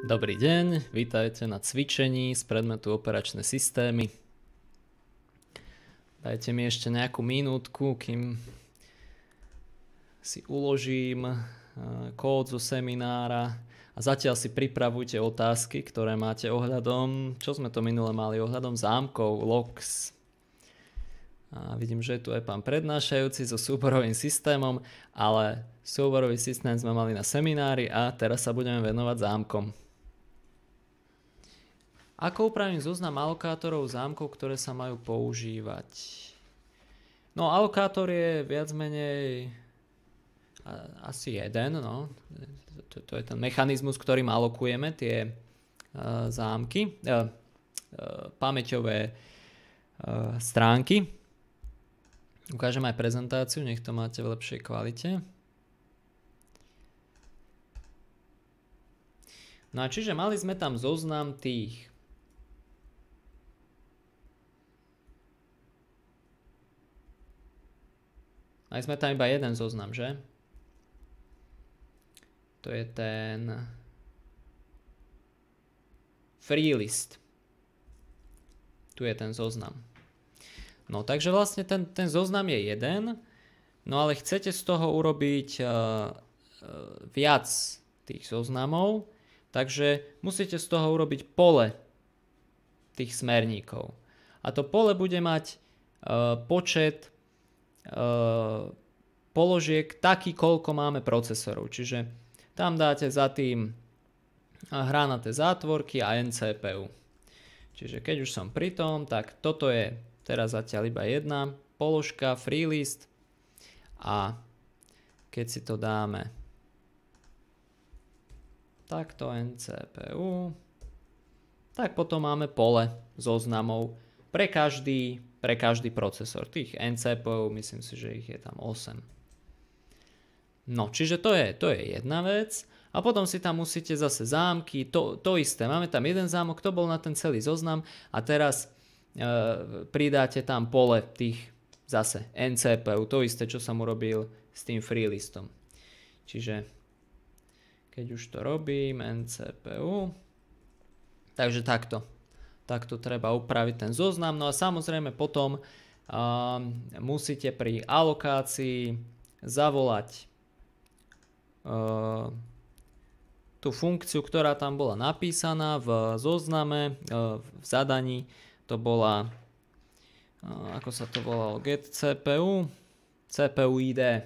Dobrý deň, vítajte na cvičení z predmetu operačné systémy. Dajte mi ešte nejakú minútku, kým si uložím eh, kód zo seminára a zatiaľ si pripravujte otázky, ktoré máte ohľadom, čo sme to minule mali, ohľadom zámkov, LOX. A vidím, že je tu aj pán prednášajúci so súborovým systémom, ale súborový systém sme mali na seminári a teraz sa budeme venovať zámkom. Ako upravím zoznam alokátorov zámkov, ktoré sa majú používať? No alokátor je viac menej asi jeden, no. To, to je ten mechanizmus, ktorým alokujeme tie uh, zámky, uh, uh, pamäťové uh, stránky. Ukážem aj prezentáciu, nech to máte v lepšej kvalite. No a čiže mali sme tam zoznam tých Aj sme tam iba jeden zoznam, že? To je ten free list. Tu je ten zoznam. No takže vlastne ten, zoznam je jeden, no ale chcete z toho urobiť uh, uh, viac tých zoznamov, takže musíte z toho urobiť pole tých smerníkov. A to pole bude mať uh, počet Eh, položiek taký, koľko máme procesorov. Čiže tam dáte za tým hránaté zátvorky a NCPU. Čiže keď už som pri tom, tak toto je teraz zatiaľ iba jedna položka, freelist a keď si to dáme takto NCPU, tak potom máme pole zoznamov pre každý pre každý procesor. Tých NCPov, myslím si, že ich je tam 8. No, čiže to je, to je jedna vec. A potom si tam musíte zase zámky, to, to isté. Máme tam jeden zámok, to bol na ten celý zoznam a teraz e, pridáte tam pole tých zase NCPU, to isté, čo som urobil s tým freelistom. Čiže keď už to robím, NCPU, takže takto takto treba upraviť ten zoznam. No a samozrejme potom uh, musíte pri alokácii zavolať uh, tú funkciu, ktorá tam bola napísaná v zozname, uh, v zadaní. To bola, uh, ako sa to volalo, get CPU, CPU ID.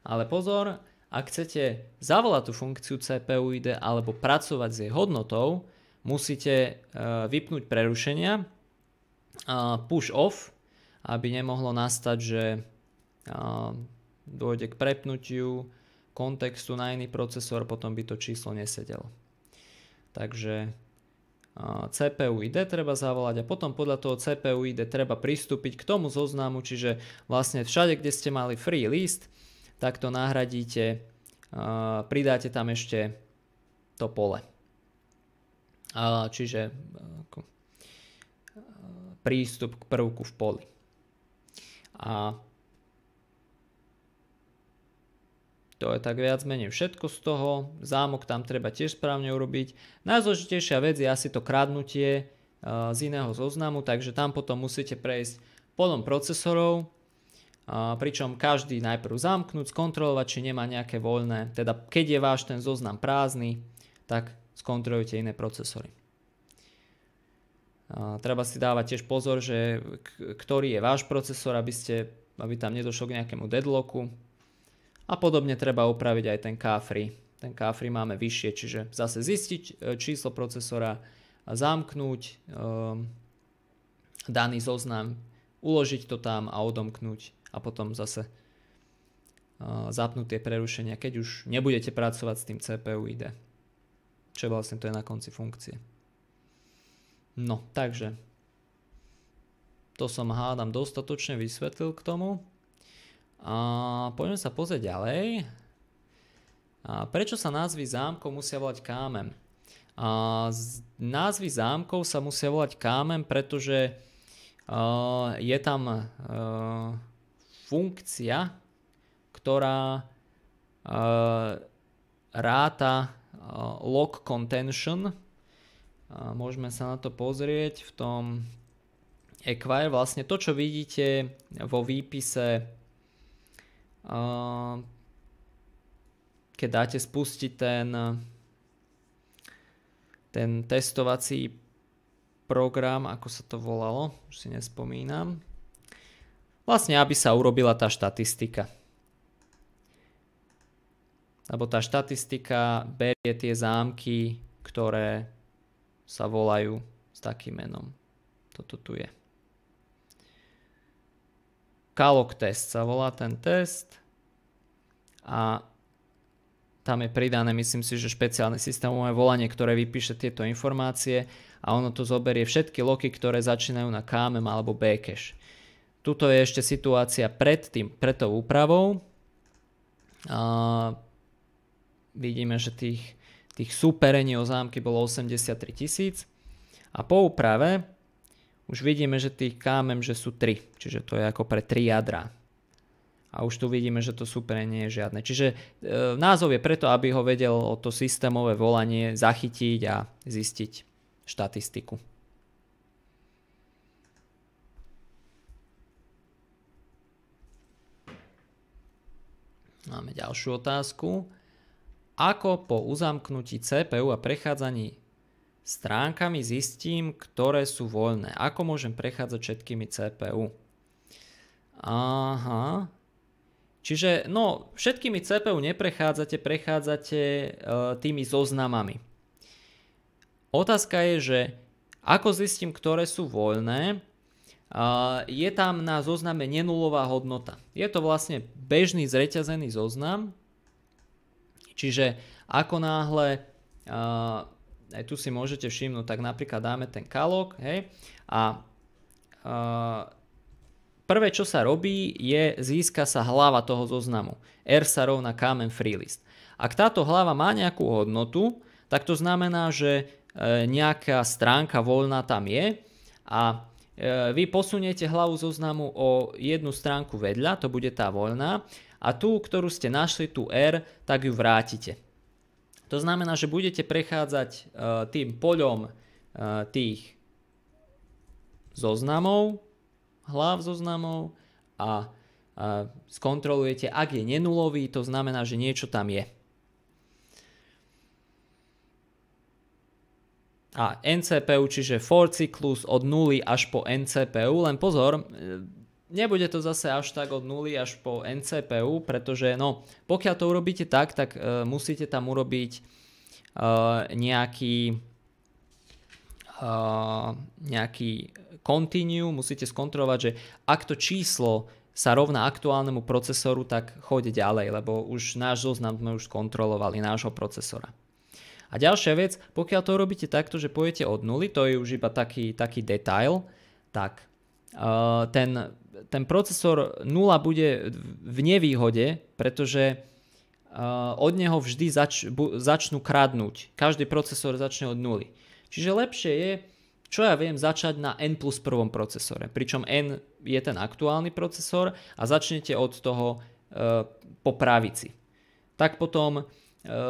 Ale pozor, ak chcete zavolať tú funkciu CPU ID alebo pracovať s jej hodnotou, musíte uh, vypnúť prerušenia, uh, push off, aby nemohlo nastať, že uh, dôjde k prepnutiu kontextu na iný procesor, potom by to číslo nesedelo. Takže CPU ID treba zavolať a potom podľa toho CPU ID treba pristúpiť k tomu zoznamu, čiže vlastne všade, kde ste mali free list, tak to nahradíte, pridáte tam ešte to pole. Čiže ako, prístup k prvku v poli. A To je tak viac menej všetko z toho. Zámok tam treba tiež správne urobiť. Najdôležitejšia vec je asi to kradnutie z iného zoznamu, takže tam potom musíte prejsť polom procesorov, pričom každý najprv zamknúť, skontrolovať, či nemá nejaké voľné. Teda keď je váš ten zoznam prázdny, tak skontrolujte iné procesory. A treba si dávať tiež pozor, že ktorý je váš procesor, aby, ste, aby tam nedošlo k nejakému deadlocku. A podobne treba upraviť aj ten kafri. Ten kafri máme vyššie, čiže zase zistiť e, číslo procesora, zamknúť e, daný zoznam, uložiť to tam a odomknúť a potom zase e, zapnúť tie prerušenia, keď už nebudete pracovať s tým CPU ID čo vlastne to je na konci funkcie. No, takže to som hádam dostatočne vysvetlil k tomu. A poďme sa pozrieť ďalej. A prečo sa názvy zámkov musia volať kámem? A názvy zámkov sa musia volať kámem, pretože uh, je tam uh, funkcia, ktorá uh, ráta lock contention. Môžeme sa na to pozrieť v tom acquire. Vlastne to, čo vidíte vo výpise, keď dáte spustiť ten, ten testovací program, ako sa to volalo, už si nespomínam. Vlastne, aby sa urobila tá štatistika lebo tá štatistika berie tie zámky, ktoré sa volajú s takým menom. Toto tu je. Kalok test sa volá ten test a tam je pridané, myslím si, že špeciálne systémové volanie, ktoré vypíše tieto informácie a ono to zoberie všetky loky, ktoré začínajú na KMM alebo Bcache. Tuto je ešte situácia pred, tým, pred tou úpravou. A vidíme, že tých, tých súperení o zámky bolo 83 tisíc a po úprave už vidíme, že tých KMM že sú 3, čiže to je ako pre 3 jadra. A už tu vidíme, že to súperenie je žiadne. Čiže e, názov je preto, aby ho vedel o to systémové volanie zachytiť a zistiť štatistiku. Máme ďalšiu otázku. Ako po uzamknutí CPU a prechádzaní stránkami zistím, ktoré sú voľné. Ako môžem prechádzať všetkými CPU. Aha. Čiže no, všetkými CPU neprechádzate, prechádzate e, tými zoznamami. Otázka je, že ako zistím, ktoré sú voľné, Uh, je tam na zozname nenulová hodnota. Je to vlastne bežný zreťazený zoznam, Čiže ako náhle, uh, aj tu si môžete všimnúť, tak napríklad dáme ten kalok, hej, a uh, prvé, čo sa robí, je získa sa hlava toho zoznamu. R sa rovná kamen freelist. Ak táto hlava má nejakú hodnotu, tak to znamená, že e, nejaká stránka voľná tam je a vy posuniete hlavu zoznamu o jednu stránku vedľa, to bude tá voľná a tú, ktorú ste našli, tú R, tak ju vrátite. To znamená, že budete prechádzať uh, tým poľom uh, tých zoznamov, hlav zoznamov a skontrolujete, ak je nenulový, to znamená, že niečo tam je. A NCPU, čiže for cyklus od 0 až po NCPU, len pozor, Nebude to zase až tak od 0 až po NCPU, pretože no, pokiaľ to urobíte tak, tak uh, musíte tam urobiť uh, nejaký uh, nejaký continue, musíte skontrolovať, že ak to číslo sa rovná aktuálnemu procesoru, tak choďte ďalej, lebo už náš zoznam sme už skontrolovali, nášho procesora. A ďalšia vec, pokiaľ to robíte takto, že pojete od nuly, to je už iba taký, taký detail, tak uh, ten ten procesor 0 bude v nevýhode, pretože uh, od neho vždy zač, bu, začnú kradnúť. Každý procesor začne od 0. Čiže lepšie je, čo ja viem, začať na N plus prvom procesore. Pričom N je ten aktuálny procesor a začnete od toho uh, po pravici. Tak potom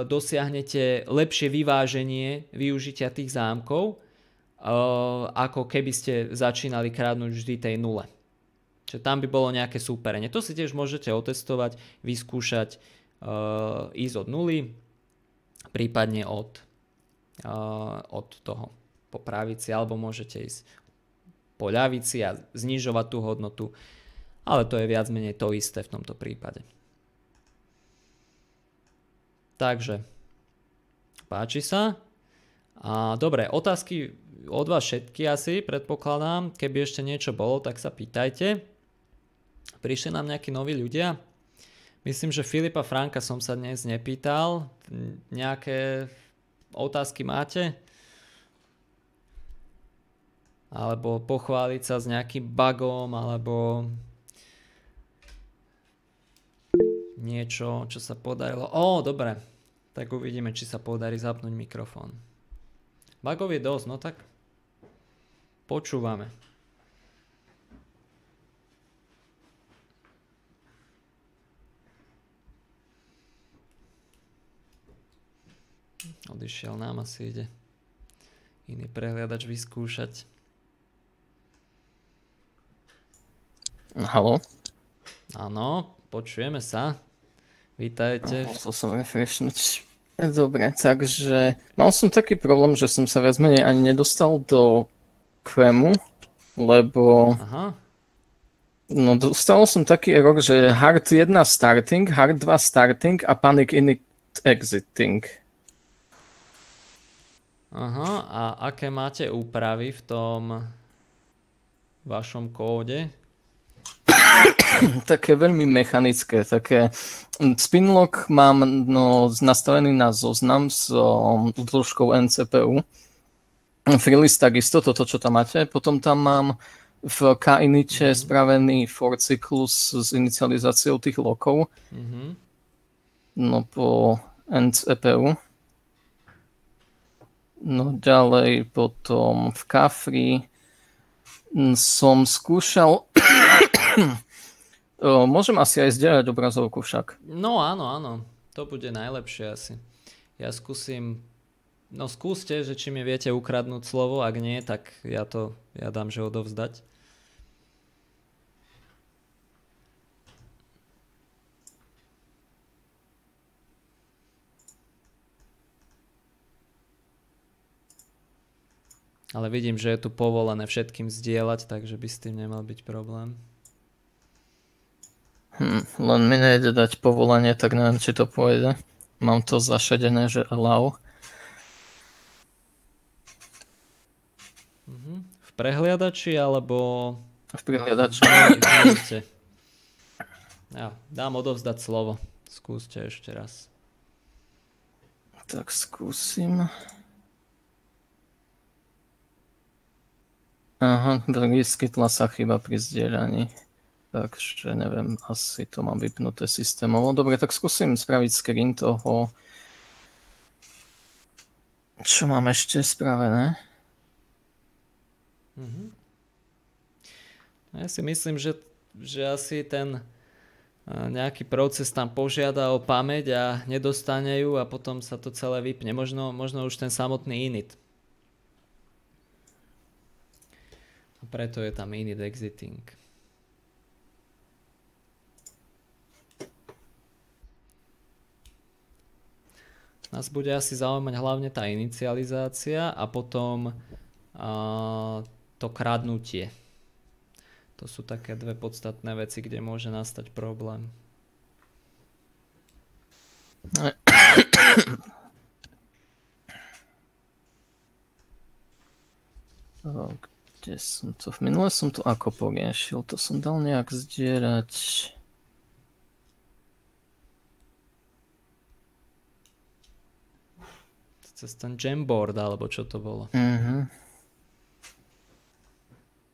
dosiahnete lepšie vyváženie využitia tých zámkov, uh, ako keby ste začínali kradnúť vždy tej nule. Čiže tam by bolo nejaké súperenie. To si tiež môžete otestovať, vyskúšať, uh, ísť od nuly, prípadne od, od toho po pravici, alebo môžete ísť po ľavici a znižovať tú hodnotu, ale to je viac menej to isté v tomto prípade. Takže, páči sa. A dobre, otázky od vás všetky asi, predpokladám. Keby ešte niečo bolo, tak sa pýtajte. Prišli nám nejakí noví ľudia. Myslím, že Filipa Franka som sa dnes nepýtal. Nejaké otázky máte? Alebo pochváliť sa s nejakým bugom, alebo niečo, čo sa podarilo. Ó, dobre. Tak uvidíme, či sa podarí zapnúť mikrofón. Bugov je dosť, no tak počúvame. Odišiel nám asi ide iný prehliadač vyskúšať. Halo? Áno, počujeme sa. Vítajte. Musel som refreshnúť. Dobre, takže mal som taký problém, že som sa viac menej ani nedostal do Kremu, lebo Aha, no, dostal som taký error, že hard 1 starting, hard 2 starting a panic init exiting. aha, a aké máte úpravy v tom vašom kóde? Také veľmi mechanické, také spinlock mám no, nastavený na zoznam s um, dĺžkou NCPU. Freelist takisto, toto čo tam máte. Potom tam mám v Kinite Mhm. spravený for cyklus s inicializáciou tých lokov. Mhm. No po NCPU. No ďalej potom v Kafri mm, som skúšal Môžem asi aj zdieľať obrazovku však. No áno, áno, to bude najlepšie asi. Ja skúsim, no skúste, že či mi viete ukradnúť slovo, ak nie, tak ja to, ja dám, že odovzdať. Ale vidím, že je tu povolené všetkým zdieľať, takže by s tým nemal byť problém. Hm, len mi nejde dať povolenie, tak neviem, či to pôjde. Mám to zašedené, že allow. Mhm. V prehliadači alebo V prihliadači. Zmeníte. Ja, dám odovzdať slovo. Skúste ešte raz. Tak skúsim. Aha, vyskytla sa chyba pri zdieľaní. Takže neviem, asi to mám vypnuté systémovo. Dobre, tak skúsim spraviť screen toho, čo mám ešte spravené. Mhm. Ja si myslím, že, že asi ten a, nejaký proces tam požiada o pamäť a nedostane ju a potom sa to celé vypne. Možno, možno už ten samotný init. A preto je tam init exiting. Nás bude asi zaujímať hlavne tá inicializácia a potom a, to kradnutie. To sú také dve podstatné veci, kde môže nastať problém. Kde som to? V minule som to ako poriešil. To som dal nejak zdierať. Cez ten Jamboard, alebo čo to bolo. Mhm.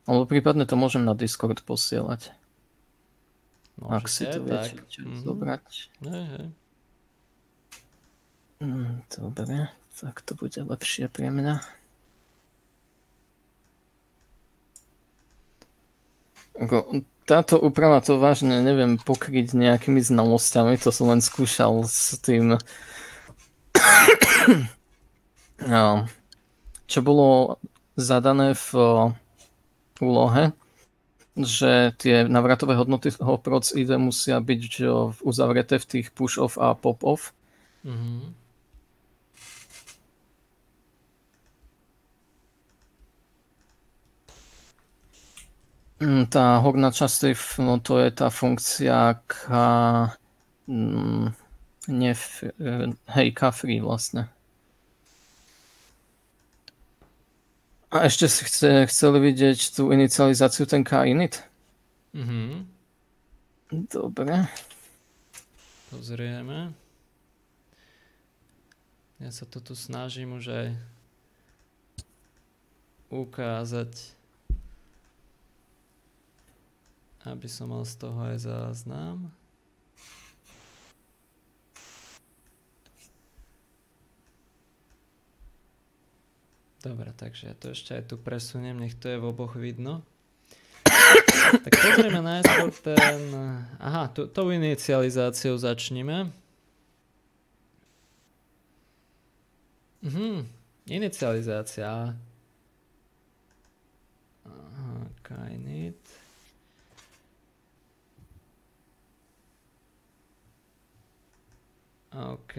Alebo prípadne to môžem na Discord posielať. Ak si to viete čo Mhm. zobrať. Hej, hej. Mm, Dobre, tak to bude lepšie pre mňa. Táto úprava to vážne neviem pokryť nejakými znalosťami, to som len skúšal s tým čo bolo zadané v úlohe, že tie navratové hodnoty toho proc ID musia byť že, uzavreté v tých push-off a pop-off. Mhm. Mm, Tá horná časť, tej no to je tá funkcia K... mm, Nie, f- e, hej, K-free vlastne. A ešte si chce, chceli vidieť tú inicializáciu, ten K-init? Mhm. Dobre. Pozrieme. Ja sa to tu snažím už aj ukázať, aby som mal z toho aj záznam. Dobre, takže ja to ešte aj tu presuniem, nech to je v oboch vidno. Tak pozrieme najskôr ten... Aha, tu, tou inicializáciou začneme. Mhm, inicializácia. Aha, kinit. OK.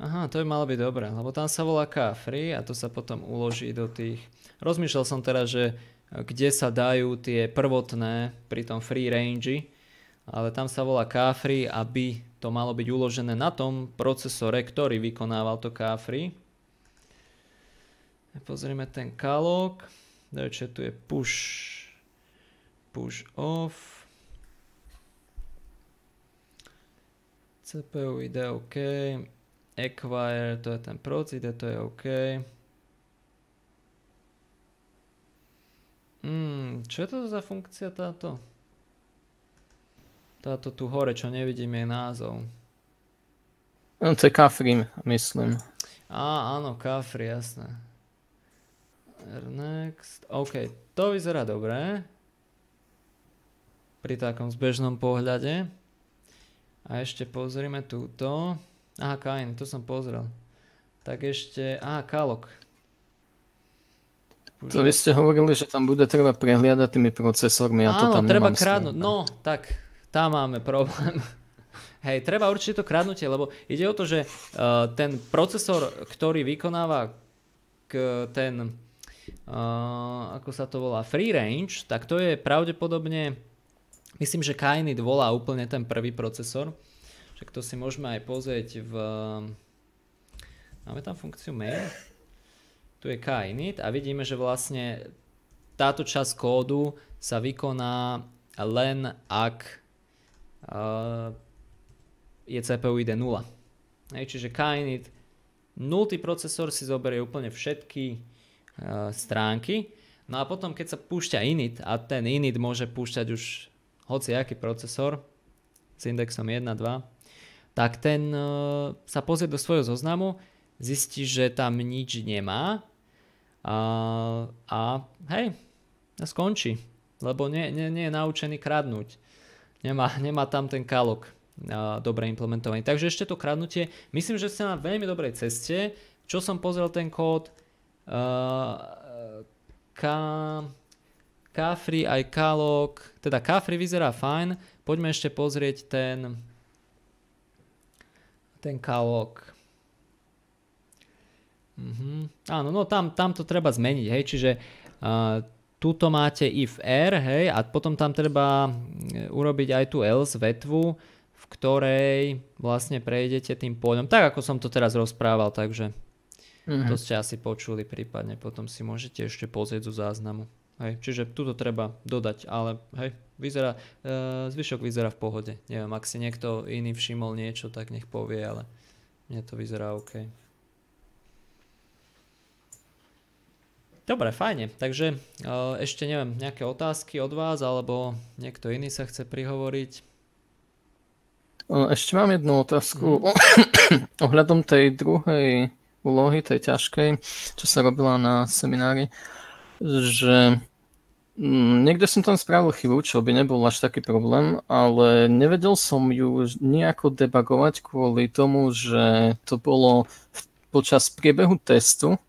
Aha, to by malo byť dobré, lebo tam sa volá K-free a to sa potom uloží do tých... Rozmýšľal som teraz, že e, kde sa dajú tie prvotné pri tom free range, ale tam sa volá K-free, aby to malo byť uložené na tom procesore, ktorý vykonával to K-free. Pozrieme ten kalok. Čo tu je push, push off. CPU ide OK. Acquire, to je ten procide, to je OK. Hmm, čo je to za funkcia táto? Táto tu hore, čo nevidím jej názov. No, to je Kafrim, myslím. Á, áno, Kafri, jasné. Next. OK, to vyzerá dobre. Pri takom zbežnom pohľade. A ešte pozrime túto. Aha, Kain, to som pozrel. Tak ešte, aha, Kalok. To vy ste hovorili, že tam bude treba prehliadať tými procesormi a to tam treba kradnúť. No, tak tam máme problém. Hej, treba určite to kradnutie, lebo ide o to, že uh, ten procesor, ktorý vykonáva k ten, uh, ako sa to volá, free range, tak to je pravdepodobne, myslím, že Kainit volá úplne ten prvý procesor. Však to si môžeme aj pozrieť v... Máme tam funkciu mail. Tu je kinit a vidíme, že vlastne táto časť kódu sa vykoná len ak uh, je CPU ide 0. Hej, čiže kinit 0 procesor si zoberie úplne všetky uh, stránky. No a potom, keď sa púšťa init, a ten init môže púšťať už hociaký procesor s indexom 1, 2, tak ten uh, sa pozrie do svojho zoznamu, zistí, že tam nič nemá a, a hej, skončí, lebo nie, nie, nie je naučený kradnúť. Nemá, nemá tam ten kalok uh, dobre implementovaný. Takže ešte to kradnutie, myslím, že ste na veľmi dobrej ceste. Čo som pozrel ten kód, uh, K, Kafri aj Kalok, teda Kafri vyzerá fajn, poďme ešte pozrieť ten ten kalok. Mhm. Áno, no tam, tam to treba zmeniť, hej, čiže uh, tuto máte if r, hej, a potom tam treba mm, urobiť aj tú else vetvu, v ktorej vlastne prejdete tým poľom, tak ako som to teraz rozprával, takže mm-hmm. to ste asi počuli, prípadne potom si môžete ešte pozrieť zo záznamu. Hej, čiže tuto treba dodať, ale hej, vyzerá, e, zvyšok vyzerá v pohode. Neviem, ak si niekto iný všimol niečo, tak nech povie, ale mne to vyzerá OK. Dobre, fajne. Takže e, ešte neviem, nejaké otázky od vás, alebo niekto iný sa chce prihovoriť? Ešte mám jednu otázku mm. ohľadom tej druhej úlohy, tej ťažkej, čo sa robila na seminári, že niekde som tam spravil chybu, čo by nebol až taký problém, ale nevedel som ju nejako debagovať kvôli tomu, že to bolo počas priebehu testu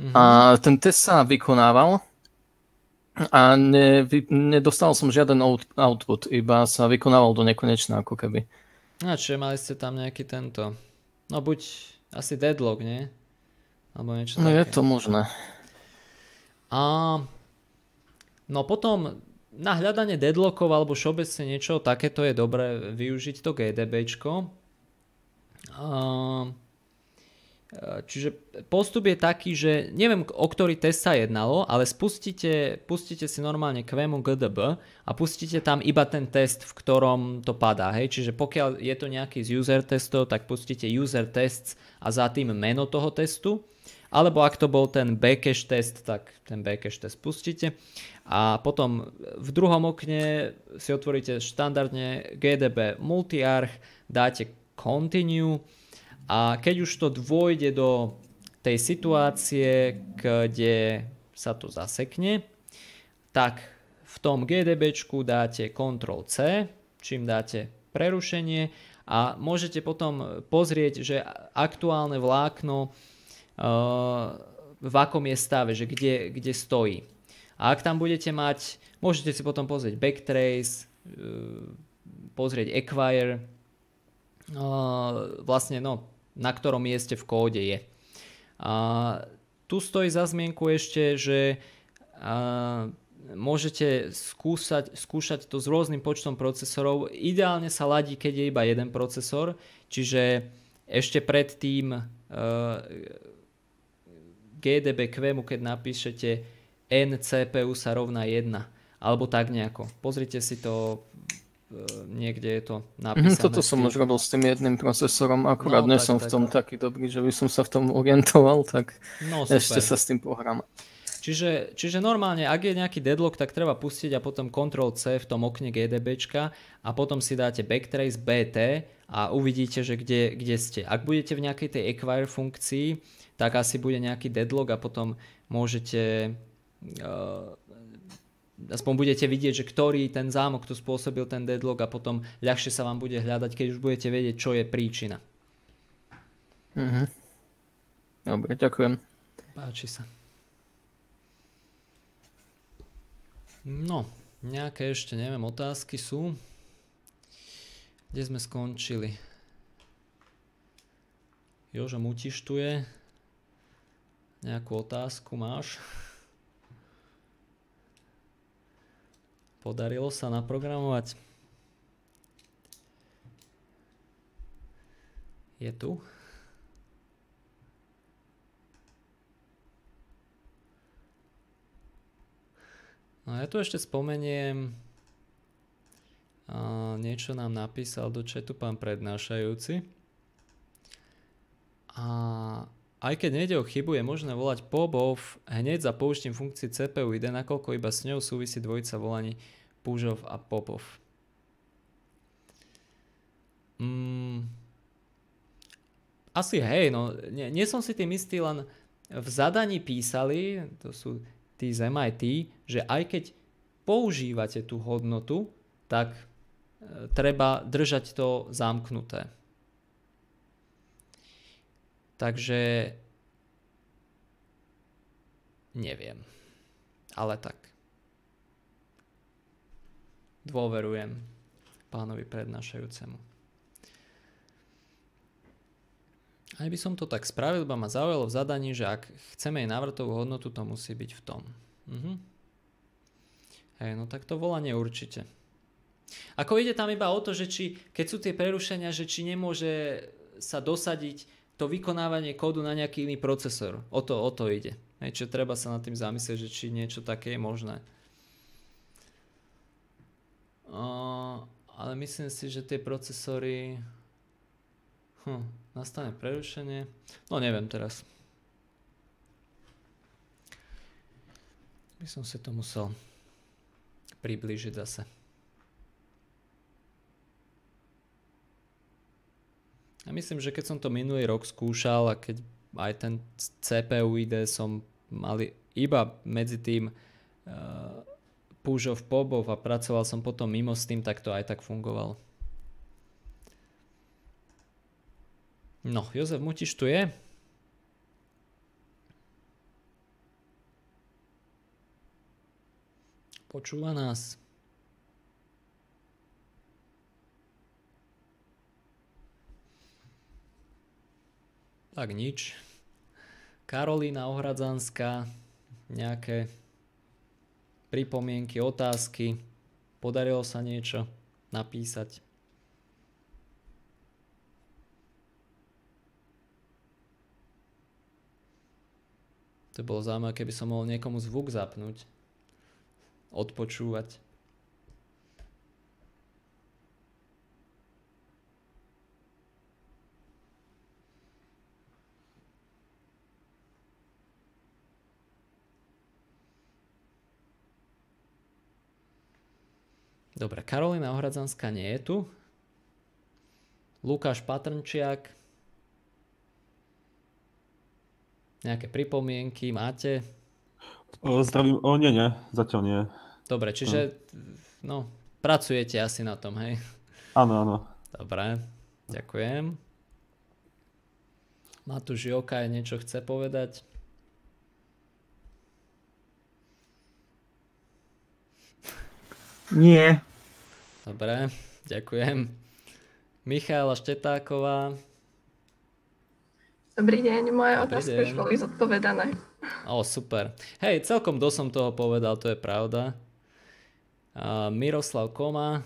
mm-hmm. a ten test sa vykonával a ne, nedostal som žiaden out, output, iba sa vykonával do nekonečna ako keby. A čiže mali ste tam nejaký tento, no buď asi deadlock, nie? Alebo niečo no také. je to možné. A no potom na hľadanie deadlockov alebo všeobecne niečo takéto je dobré využiť to GDBčko. Čiže postup je taký, že neviem o ktorý test sa jednalo, ale spustíte, pustíte si normálne kvemu GDB a pustíte tam iba ten test, v ktorom to padá. Hej? Čiže pokiaľ je to nejaký z user testov, tak pustíte user tests a za tým meno toho testu alebo ak to bol ten backcache test, tak ten backcache test pustíte. A potom v druhom okne si otvoríte štandardne GDB multiarch, dáte continue a keď už to dôjde do tej situácie, kde sa to zasekne, tak v tom GDBčku dáte Ctrl C, čím dáte prerušenie a môžete potom pozrieť, že aktuálne vlákno v akom je stave, že kde, kde stojí. A ak tam budete mať, môžete si potom pozrieť backtrace, pozrieť acquire, vlastne no, na ktorom mieste v kóde je. A tu stojí za zmienku ešte, že môžete skúšať, skúšať to s rôznym počtom procesorov. Ideálne sa ladí, keď je iba jeden procesor, čiže ešte pred tým uh, GDB keď napíšete n CPU sa rovná 1, alebo tak nejako. Pozrite si to E, niekde je to napísané. Mm, toto som už robil s tým jedným procesorom, akurát no, nie som tak, v tom tak. taký dobrý, že by som sa v tom orientoval, tak no, ešte sa s tým pohrám. Čiže, čiže normálne, ak je nejaký deadlock, tak treba pustiť a potom Ctrl C v tom okne GDBčka a potom si dáte backtrace BT a uvidíte, že kde, kde ste. Ak budete v nejakej tej acquire funkcii, tak asi bude nejaký deadlock a potom môžete uh, aspoň budete vidieť, že ktorý ten zámok tu spôsobil ten deadlock a potom ľahšie sa vám bude hľadať, keď už budete vedieť, čo je príčina. Mhm. Dobre, ďakujem. Páči sa. No, nejaké ešte, neviem, otázky sú. Kde sme skončili? Jožo Mutištuje. Nejakú otázku máš? Podarilo sa naprogramovať. Je tu. No ja tu ešte spomeniem, niečo nám napísal do chatu pán prednášajúci. A aj keď nejde o chybu, je možné volať POBOV hneď za použitím funkcie CPU ID, nakoľko iba s ňou súvisí dvojica volaní Pužov a Popov. Mm, asi hej, no nie, nie som si tým istý, len v zadaní písali, to sú tí z MIT, že aj keď používate tú hodnotu, tak e, treba držať to zamknuté. Takže neviem. Ale tak. Dôverujem pánovi prednášajúcemu. Aj by som to tak spravil, iba ma zaujalo v zadaní, že ak chceme jej návratovú hodnotu, to musí byť v tom. Mhm. Hej, no tak to volanie určite. Ako ide tam iba o to, že či, keď sú tie prerušenia, že či nemôže sa dosadiť to vykonávanie kódu na nejaký iný procesor. O to, o to ide. Hej, čiže treba sa nad tým zamyslieť, že či niečo také je možné. Uh, ale myslím si, že tie procesory... Hm, nastane prerušenie. No neviem teraz. By som si to musel priblížiť zase. A myslím, že keď som to minulý rok skúšal a keď aj ten CPU ID som mali iba medzi tým uh, pužov pobov a pracoval som potom mimo s tým, tak to aj tak fungovalo. No, Jozef Mutiš tu je. Počúva nás. Tak nič. Karolína Ohradzanská, nejaké pripomienky, otázky. Podarilo sa niečo napísať. To bolo zaujímavé, keby som mohol niekomu zvuk zapnúť, odpočúvať. Dobre, Karolina Ohradzanská nie je tu. Lukáš Patrnčiak. Nejaké pripomienky máte? O, zdravím, o nie, nie, zatiaľ nie. Dobre, čiže no, pracujete asi na tom, hej? Áno, áno. Dobre, ďakujem. Matúš Joka niečo chce povedať? Nie. Dobre, ďakujem. Michála Štetáková. Dobrý deň, moje Dobrý otázky deň. už boli zodpovedané. O, super. Hej, celkom dosť som toho povedal, to je pravda. A Miroslav Koma.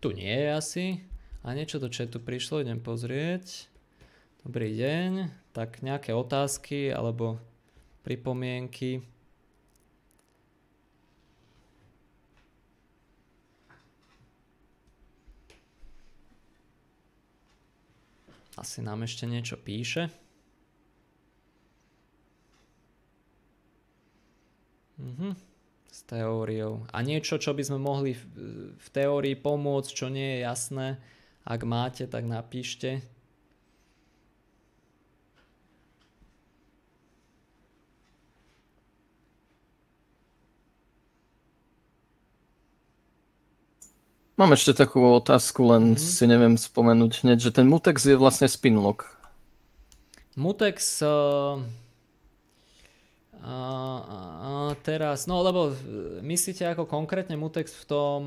Tu nie je asi. A niečo do chatu prišlo, idem pozrieť. Dobrý deň. Tak nejaké otázky alebo pripomienky. Asi nám ešte niečo píše. Mhm. Teóriou. A niečo, čo by sme mohli v, v teórii pomôcť, čo nie je jasné. Ak máte, tak napíšte. Mám ešte takú otázku, len Mhm. si neviem spomenúť hneď, že ten mutex je vlastne spinlock. Mutex uh, a, a, teraz, no lebo uh, myslíte ako konkrétne Mutex v tom...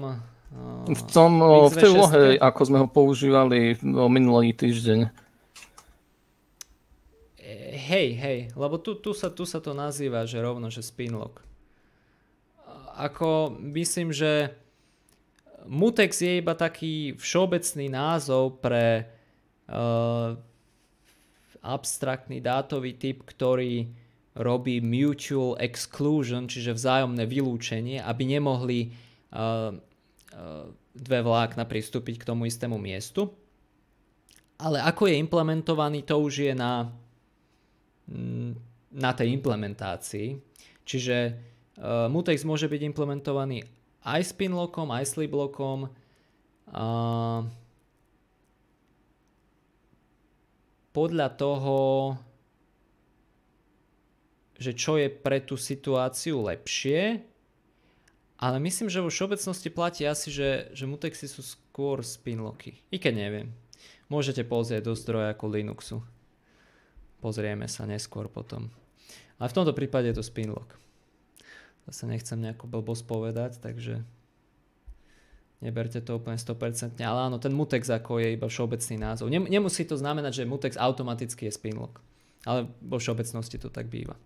Uh, V, tom, v tej XV6? úlohe, ako sme ho používali o, minulý týždeň. E, Hej, hej, lebo tu, tu, sa, tu sa to nazýva, že rovno, že spinlock. Ako myslím, že Mutex je iba taký všeobecný názov pre uh, abstraktný dátový typ, ktorý robí mutual exclusion, čiže vzájomné vylúčenie, aby nemohli uh, uh, dve vlákna pristúpiť k tomu istému miestu. Ale ako je implementovaný, to už je na, mm, na tej implementácii. Čiže uh, mutex môže byť implementovaný aj spinlockom, aj sleeplockom. Uh, podľa toho, že čo je pre tú situáciu lepšie, ale myslím, že vo všeobecnosti platí asi, že, že mutexy sú skôr spinlocky. I keď neviem. Môžete pozrieť do zdroja ako Linuxu. Pozrieme sa neskôr potom. Ale v tomto prípade je to spinlock. Zase nechcem nejakú blbosť povedať, takže neberte to úplne 100%, ale áno, ten mutex ako je iba všeobecný názov. Nem- nemusí to znamenať, že mutex automaticky je spinlock, ale vo všeobecnosti to tak býva.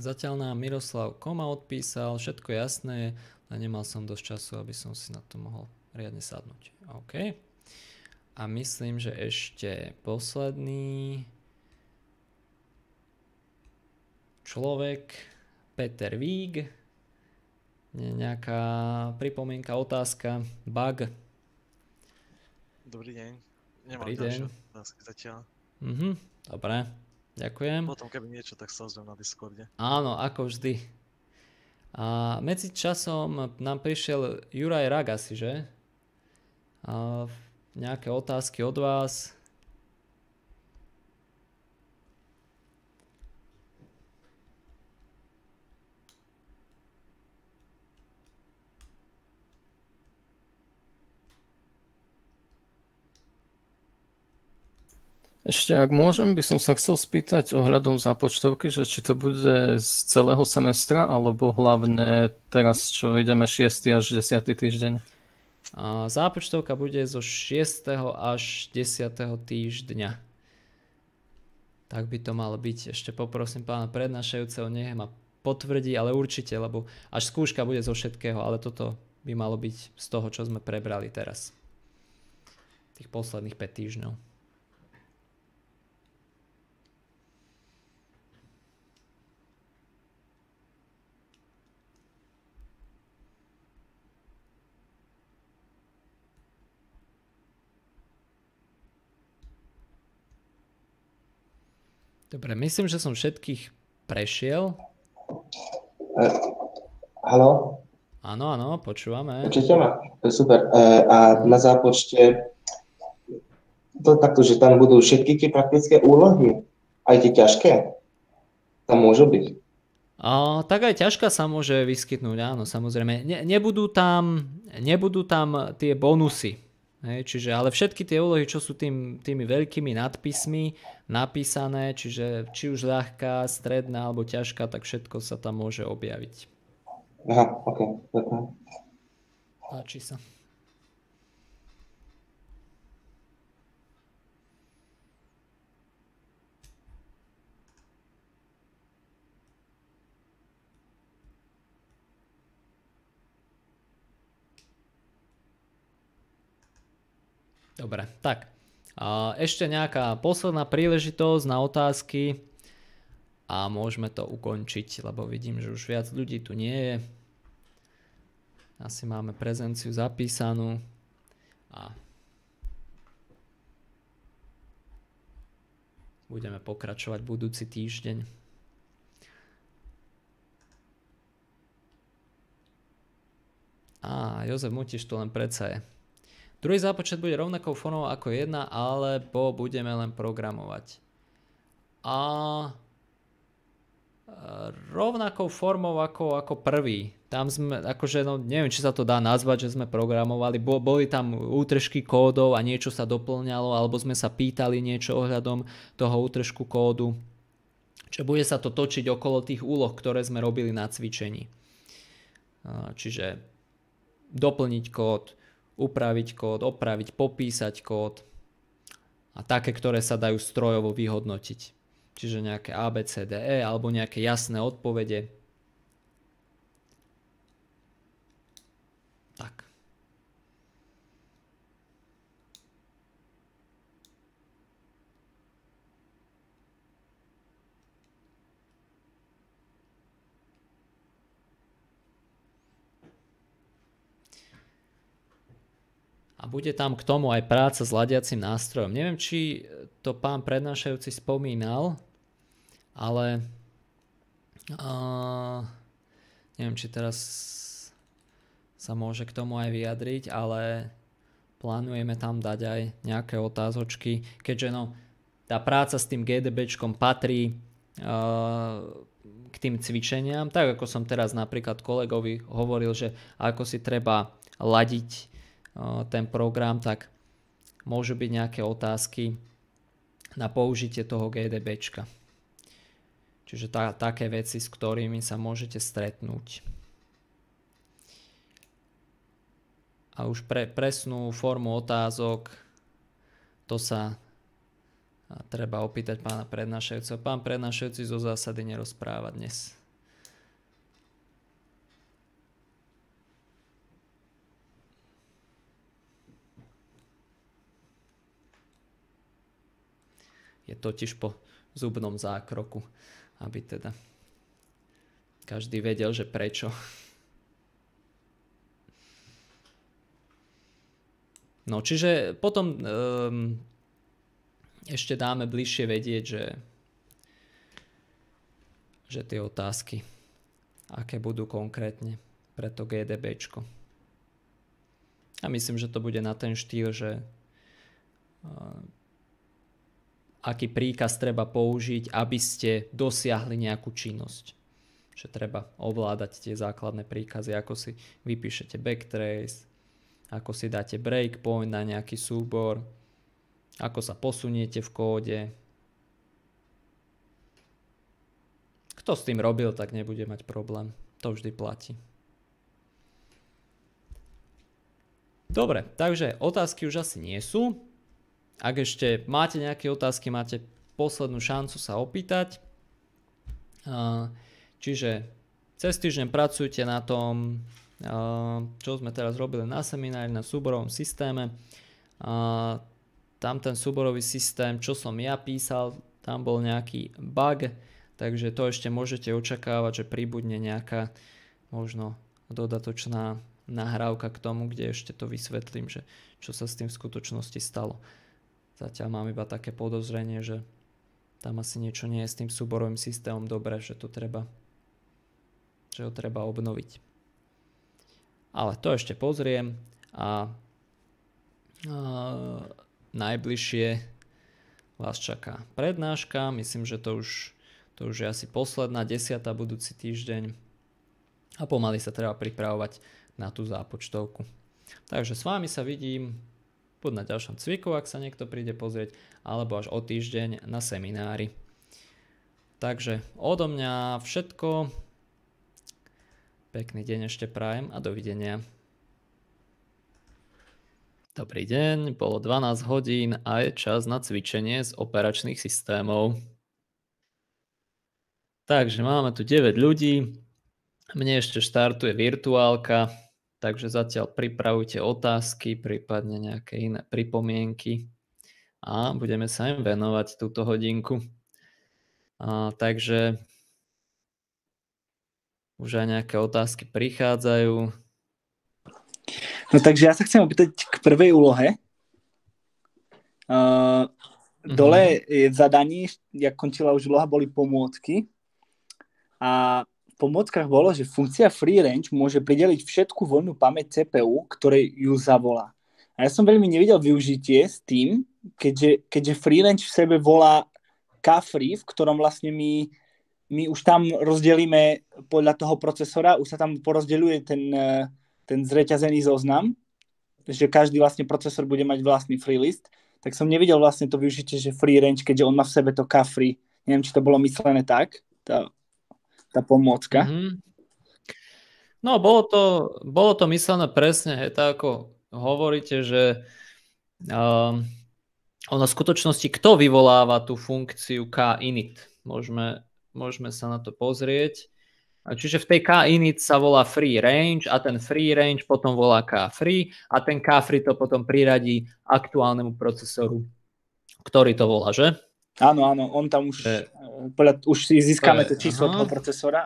Zatiaľ nám Miroslav Koma odpísal, všetko jasné, ale nemal som dosť času, aby som si na to mohol riadne sadnúť. OK. A myslím, že ešte posledný človek, Peter Víg. Nejaká pripomienka, otázka, bug. Dobrý deň. Nemám Dobrý deň. otázky zatiaľ. Mhm, dobre, ďakujem. Potom keby niečo, tak sa ozvem na Discorde. Áno, ako vždy. A medzi časom nám prišiel Juraj Rag asi, že? A nejaké otázky od vás. Ešte ak môžem, by som sa chcel spýtať ohľadom zápočtovky, že či to bude z celého semestra, alebo hlavne teraz, čo ideme 6. až 10. týždeň. A zápočtovka bude zo 6. až 10. týždňa. Tak by to malo byť. Ešte poprosím pána prednášajúceho, nech ma potvrdí, ale určite, lebo až skúška bude zo všetkého, ale toto by malo byť z toho, čo sme prebrali teraz. Tých posledných 5 týždňov. Dobre, myslím, že som všetkých prešiel. Uh, halo? Áno, áno, počúvame. Počujete ma? Super. Uh, a na zápočte to takto, že tam budú všetky tie praktické úlohy, aj tie ťažké, tam môžu byť. A, tak aj ťažká sa môže vyskytnúť, áno, samozrejme. Ne, nebudú, tam, nebudú tam tie bonusy. Hej, čiže, ale všetky tie úlohy, čo sú tým, tými veľkými nadpismi napísané, čiže či už ľahká, stredná alebo ťažká, tak všetko sa tam môže objaviť. Aha, ok, ďakujem. Páči sa. Dobre, tak. A ešte nejaká posledná príležitosť na otázky a môžeme to ukončiť, lebo vidím, že už viac ľudí tu nie je. Asi máme prezenciu zapísanú a budeme pokračovať budúci týždeň. Á, Jozef Mutiš tu len predsa je. Druhý zápočet bude rovnakou formou ako jedna, alebo budeme len programovať. A rovnakou formou ako, ako prvý. Tam sme, akože, no neviem, či sa to dá nazvať, že sme programovali. Bo, boli tam útržky kódov a niečo sa doplňalo, alebo sme sa pýtali niečo ohľadom toho útržku kódu. Čiže bude sa to točiť okolo tých úloh, ktoré sme robili na cvičení. Čiže doplniť kód, upraviť kód, opraviť, popísať kód a také, ktoré sa dajú strojovo vyhodnotiť. Čiže nejaké ABCDE alebo nejaké jasné odpovede. Tak. A bude tam k tomu aj práca s ladiacim nástrojom. Neviem, či to pán prednášajúci spomínal, ale uh, neviem, či teraz sa môže k tomu aj vyjadriť, ale plánujeme tam dať aj nejaké otázočky, keďže no, tá práca s tým GDBčkom patrí uh, k tým cvičeniam, tak ako som teraz napríklad kolegovi hovoril, že ako si treba ladiť ten program, tak môžu byť nejaké otázky na použitie toho GDBčka. Čiže tá, také veci, s ktorými sa môžete stretnúť. A už pre presnú formu otázok, to sa treba opýtať pána prednášajúceho. Pán prednášajúci zo zásady nerozpráva dnes. Je totiž po zubnom zákroku, aby teda každý vedel, že prečo. No čiže potom um, ešte dáme bližšie vedieť, že, že tie otázky, aké budú konkrétne pre to GDBčko. A myslím, že to bude na ten štýl, že uh, aký príkaz treba použiť, aby ste dosiahli nejakú činnosť. Že treba ovládať tie základné príkazy, ako si vypíšete backtrace, ako si dáte breakpoint na nejaký súbor, ako sa posuniete v kóde. Kto s tým robil, tak nebude mať problém. To vždy platí. Dobre, takže otázky už asi nie sú. Ak ešte máte nejaké otázky, máte poslednú šancu sa opýtať. Čiže cez týždeň pracujte na tom, čo sme teraz robili na seminári, na súborovom systéme. Tam ten súborový systém, čo som ja písal, tam bol nejaký bug, takže to ešte môžete očakávať, že pribudne nejaká možno dodatočná nahrávka k tomu, kde ešte to vysvetlím, že čo sa s tým v skutočnosti stalo. Zatiaľ mám iba také podozrenie, že tam asi niečo nie je s tým súborovým systémom dobre, že to treba, že ho treba obnoviť. Ale to ešte pozriem a, a najbližšie vás čaká prednáška, myslím, že to už, to už je asi posledná, desiatá budúci týždeň a pomaly sa treba pripravovať na tú zápočtovku. Takže s vami sa vidím buď na ďalšom cviku, ak sa niekto príde pozrieť, alebo až o týždeň na seminári. Takže odo mňa všetko. Pekný deň ešte prajem a dovidenia. Dobrý deň, bolo 12 hodín a je čas na cvičenie z operačných systémov. Takže máme tu 9 ľudí, mne ešte štartuje virtuálka, takže zatiaľ pripravujte otázky, prípadne nejaké iné pripomienky a budeme sa im venovať túto hodinku. A, takže už aj nejaké otázky prichádzajú. No takže ja sa chcem opýtať k prvej úlohe. Uh, dole mm-hmm. je v zadaní, jak končila už úloha, boli pomôcky. A v pomôckach bolo, že funkcia free range môže prideliť všetku voľnú pamäť CPU, ktorej ju zavolá. A ja som veľmi nevidel využitie s tým, keďže, keďže free range v sebe volá kfree, v ktorom vlastne my, my už tam rozdelíme podľa toho procesora, už sa tam porozdeľuje ten, ten zreťazený zoznam, že každý vlastne procesor bude mať vlastný free list, tak som nevidel vlastne to využitie, že free range, keďže on má v sebe to kafri. Neviem, či to bolo myslené tak, tá, tá pomôcka. Mm-hmm. No, bolo to, bolo to myslené presne, je tak ako hovoríte, že um, ono v skutočnosti, kto vyvoláva tú funkciu kinit? Môžeme, môžeme sa na to pozrieť. Čiže v tej K-init sa volá free range a ten free range potom volá K-free a ten K-free to potom priradí aktuálnemu procesoru, ktorý to volá, že? Áno, áno, on tam už, je, podľa, už si získame to, je, to číslo aha. toho procesora.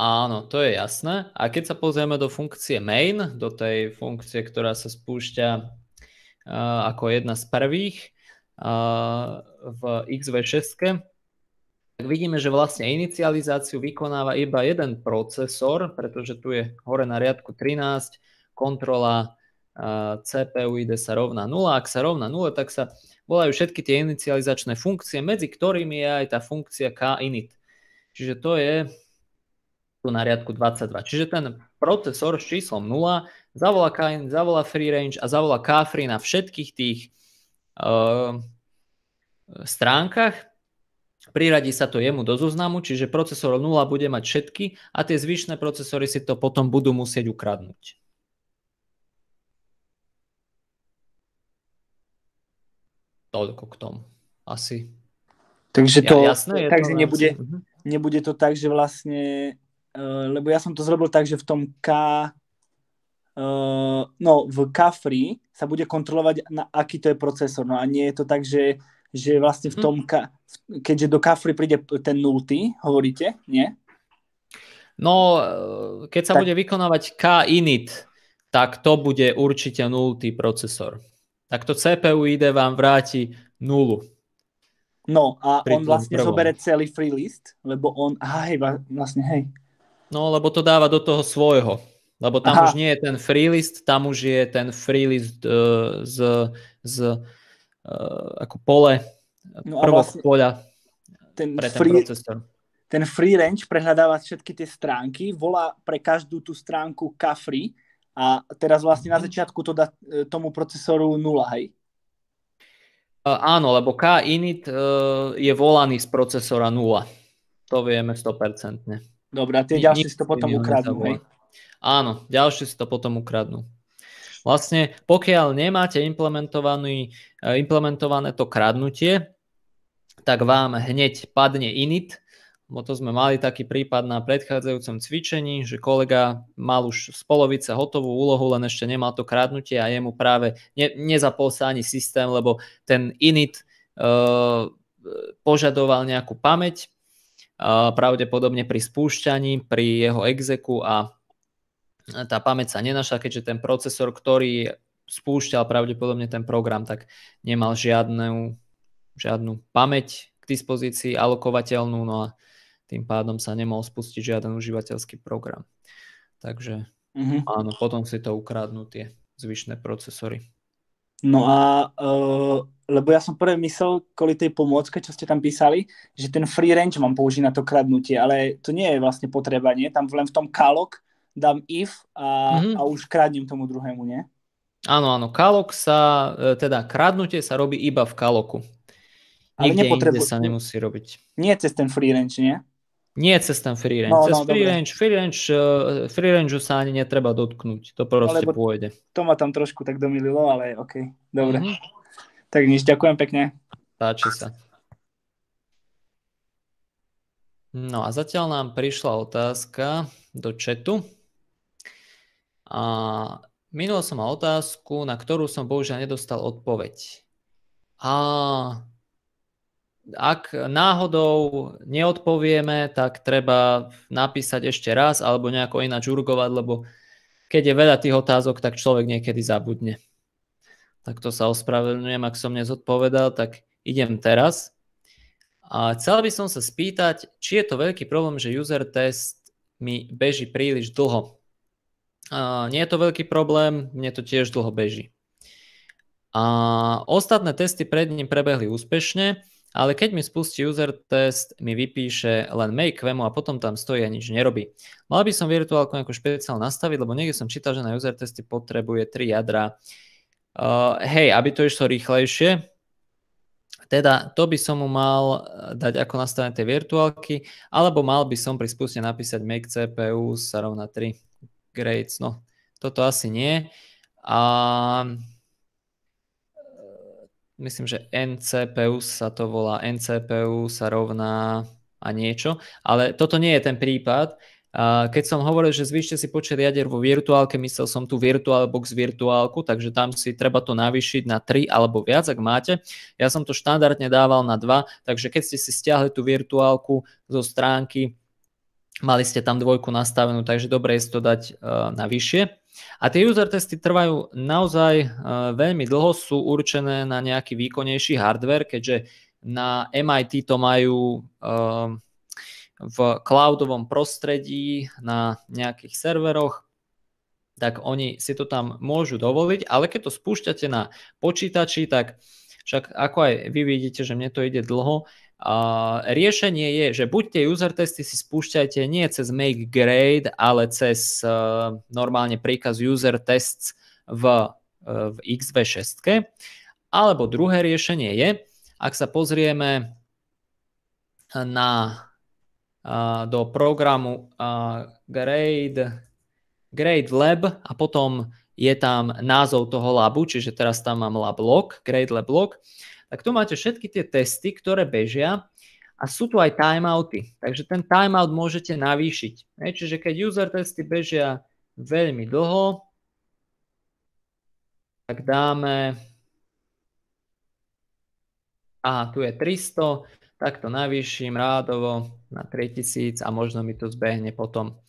Áno, to je jasné. A keď sa pozrieme do funkcie main, do tej funkcie, ktorá sa spúšťa uh, ako jedna z prvých uh, v XV6, tak vidíme, že vlastne inicializáciu vykonáva iba jeden procesor, pretože tu je hore na riadku 13, kontrola CPU ide sa rovná 0. Ak sa rovná 0, tak sa volajú všetky tie inicializačné funkcie, medzi ktorými je aj tá funkcia kinit. Čiže to je tu na riadku 22. Čiže ten procesor s číslom 0 zavolá kinit, zavolá free range a zavolá kfree na všetkých tých uh, stránkach, Priradí sa to jemu do zoznamu, čiže procesor 0 bude mať všetky a tie zvyšné procesory si to potom budú musieť ukradnúť. Toľko k tomu. Asi. Takže to, ja, jasné, takže to nebude, uh-huh. nebude to tak, že vlastne, uh, lebo ja som to zrobil tak, že v tom K, uh, no v K-free sa bude kontrolovať, na aký to je procesor, no a nie je to tak, že že vlastne v mhm. tom, ka, keďže do kafry príde ten nultý, hovoríte, nie? No, keď sa tak... bude vykonávať K-init, tak to bude určite nultý procesor. Tak to CPU ide vám vráti nulu. No a on vlastne prvom. zobere celý free list, lebo on, aha, hej, vlastne, hej. No, lebo to dáva do toho svojho. Lebo tam aha. už nie je ten free list, tam už je ten free list uh, z, z uh, ako pole, no prvok vlastne poľa ten pre ten free, procesor. Ten free range prehľadáva všetky tie stránky, volá pre každú tú stránku kafri a teraz vlastne na mhm. začiatku to dá e, tomu procesoru 0, hej? Uh, áno, lebo K-init uh, je volaný z procesora 0. To vieme 100%. Dobre, a tie ďalšie si to potom ukradnú, hej? Áno, ďalšie si to potom ukradnú. Vlastne pokiaľ nemáte implementovaný, implementované to kradnutie, tak vám hneď padne init, bo to sme mali taký prípad na predchádzajúcom cvičení, že kolega mal už z polovice hotovú úlohu, len ešte nemal to kradnutie a jemu práve ne, nezapol sa ani systém, lebo ten init uh, požadoval nejakú pamäť, uh, pravdepodobne pri spúšťaní, pri jeho exeku a tá pamäť sa nenašla, keďže ten procesor, ktorý spúšťal pravdepodobne ten program, tak nemal žiadnu, žiadnu pamäť k dispozícii alokovateľnú, no a tým pádom sa nemohol spustiť žiaden užívateľský program. Takže mm-hmm. áno, potom si to ukradnú tie zvyšné procesory. No a uh, lebo ja som prvé myslel, kvôli tej pomôcke, čo ste tam písali, že ten free range mám použiť na to kradnutie, ale to nie je vlastne potreba, nie? Tam len v tom kalok dám if a, mm-hmm. a už kradnem tomu druhému, nie? Áno, áno, kalok sa, e, teda kradnutie sa robí iba v kaloku. Ale Nikde nepotrebu... inde sa nemusí robiť. Nie cez ten free range, nie? Nie cez ten free range. No, cez no, free, range, free range, uh, free range sa ani netreba dotknúť. To proste Lebo pôjde. To ma tam trošku tak domililo, ale OK. Dobre. Mm-hmm. Tak nič, ďakujem pekne. Páči sa. No a zatiaľ nám prišla otázka do četu. A minul som mal otázku, na ktorú som bohužiaľ nedostal odpoveď. A ak náhodou neodpovieme, tak treba napísať ešte raz alebo nejako ináč urgovať, lebo keď je veľa tých otázok, tak človek niekedy zabudne. Tak to sa ospravedlňujem, ak som nezodpovedal, tak idem teraz. A chcel by som sa spýtať, či je to veľký problém, že user test mi beží príliš dlho. A nie je to veľký problém, mne to tiež dlho beží. A ostatné testy pred ním prebehli úspešne, ale keď mi spustí user test, mi vypíše len make kvemu a potom tam stojí a nič nerobí. Mal by som virtuálku nejako špeciálne nastaviť, lebo niekde som čítal, že na user testy potrebuje 3 jadra. Uh, hej, aby to išlo rýchlejšie, teda to by som mu mal dať ako nastavené tie virtuálky, alebo mal by som pri spuste napísať make CPU sa rovná 3 grades. No, toto asi nie. A myslím, že NCPU sa to volá, NCPU sa rovná a niečo, ale toto nie je ten prípad. Keď som hovoril, že zvýšte si počet jadier vo virtuálke, myslel som tu VirtualBox virtuálku, takže tam si treba to navýšiť na 3 alebo viac, ak máte. Ja som to štandardne dával na 2, takže keď ste si stiahli tú virtuálku zo stránky, mali ste tam dvojku nastavenú, takže dobre je to dať na vyššie. A tie user testy trvajú naozaj uh, veľmi dlho, sú určené na nejaký výkonnejší hardware, keďže na MIT to majú uh, v cloudovom prostredí na nejakých serveroch, tak oni si to tam môžu dovoliť, ale keď to spúšťate na počítači, tak však ako aj vy vidíte, že mne to ide dlho, riešenie je, že buď tie user testy si spúšťajte nie cez make grade, ale cez uh, normálne príkaz user tests v, uh, v XV6. Alebo druhé riešenie je, ak sa pozrieme na, uh, do programu grade, grade lab a potom je tam názov toho labu, čiže teraz tam mám lab log, grade lab log tak tu máte všetky tie testy, ktoré bežia a sú tu aj timeouty. Takže ten timeout môžete navýšiť. Čiže keď user testy bežia veľmi dlho, tak dáme Aha, tu je 300, tak to navýšim rádovo na 3000 a možno mi to zbehne potom.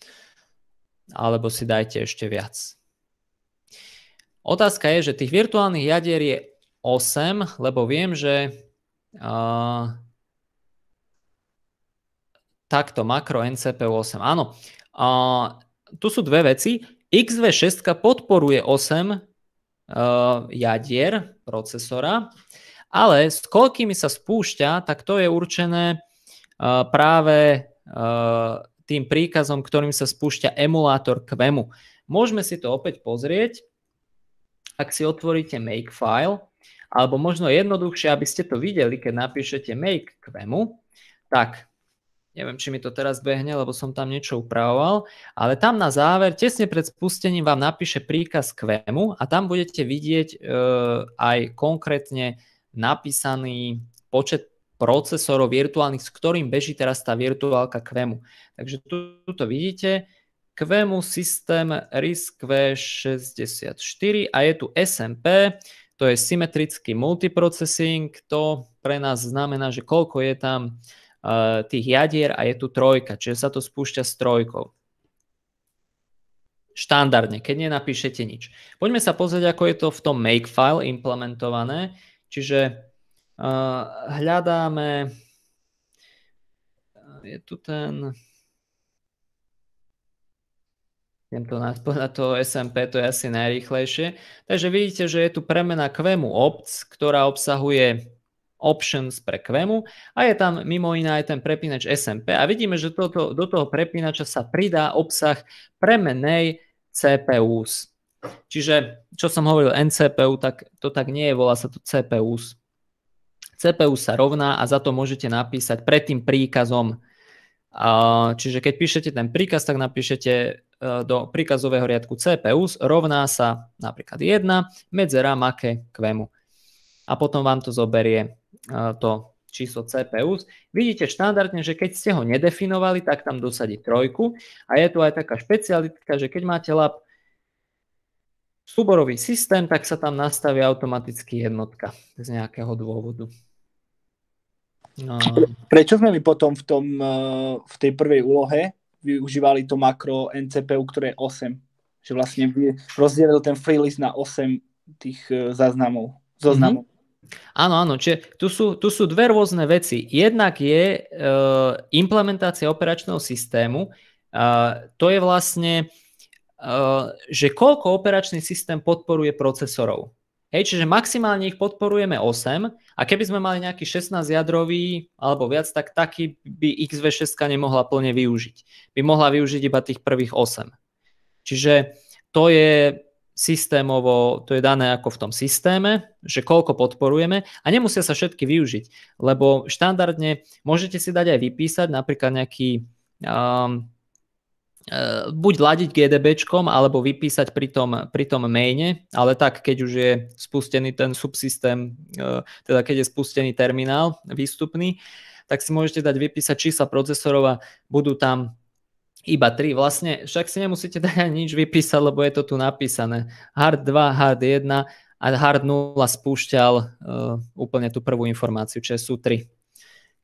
Alebo si dajte ešte viac. Otázka je, že tých virtuálnych jadier je 8, lebo viem, že uh, takto makro NCPU 8. Áno, uh, tu sú dve veci. XV6 podporuje 8 uh, jadier procesora, ale s koľkými sa spúšťa, tak to je určené uh, práve uh, tým príkazom, ktorým sa spúšťa emulátor QEMU. Môžeme si to opäť pozrieť. Ak si otvoríte Makefile, alebo možno jednoduchšie, aby ste to videli, keď napíšete make kvemu, tak neviem, či mi to teraz behne, lebo som tam niečo upravoval, ale tam na záver, tesne pred spustením vám napíše príkaz kvemu a tam budete vidieť e, aj konkrétne napísaný počet procesorov virtuálnych, s ktorým beží teraz tá virtuálka kvemu. Takže tu, tu to vidíte, kvemu systém RISC V64 a je tu SMP, to je symetrický multiprocessing, to pre nás znamená, že koľko je tam uh, tých jadier a je tu trojka, čiže sa to spúšťa s trojkou. Štandardne, keď nenapíšete nič. Poďme sa pozrieť, ako je to v tom makefile implementované. Čiže hľadáme, je tu ten, idem to na to SMP, to je asi najrýchlejšie. Takže vidíte, že je tu premena kvemu obc, ktorá obsahuje options pre kvemu a je tam mimo iné aj ten prepínač SMP a vidíme, že toto, do toho prepínača sa pridá obsah premenej CPUs. Čiže, čo som hovoril NCPU, tak to tak nie je, volá sa to CPUs. CPU sa rovná a za to môžete napísať pred tým príkazom. Čiže keď píšete ten príkaz, tak napíšete do príkazového riadku CPU rovná sa napríklad 1 medzera make kvemu. A potom vám to zoberie e, to číslo CPU. Vidíte štandardne, že keď ste ho nedefinovali, tak tam dosadí trojku. A je tu aj taká špecialitka, že keď máte lab súborový systém, tak sa tam nastaví automaticky jednotka z nejakého dôvodu. No. Prečo sme my potom v, tom, eh, v tej prvej úlohe využívali to makro NCPU, ktoré je 8? Že vlastne rozdielil ten freelist na 8 tých eh, záznamov, zoznamov. Mm-hmm. Áno, áno, čiže tu sú, tu sú dve rôzne veci. Jednak je uh, implementácia operačného systému, uh, to je vlastne, uh, že koľko operačný systém podporuje procesorov. Hej, čiže maximálne ich podporujeme 8 a keby sme mali nejaký 16 jadrový alebo viac, tak taký by XV6 nemohla plne využiť. By mohla využiť iba tých prvých 8. Čiže to je systémovo, to je dané ako v tom systéme, že koľko podporujeme a nemusia sa všetky využiť, lebo štandardne môžete si dať aj vypísať napríklad nejaký um, buď ladiť GDBčkom, alebo vypísať pri tom, pri tom maine, ale tak, keď už je spustený ten subsystém, eh, teda keď je spustený terminál výstupný, tak si môžete dať vypísať čísla procesorov a budú tam iba 3. Vlastne však si nemusíte dať ani nič vypísať, lebo je to tu napísané. Hard 2, hard 1 a hard 0 spúšťal uh, úplne tú prvú informáciu, čiže sú 3.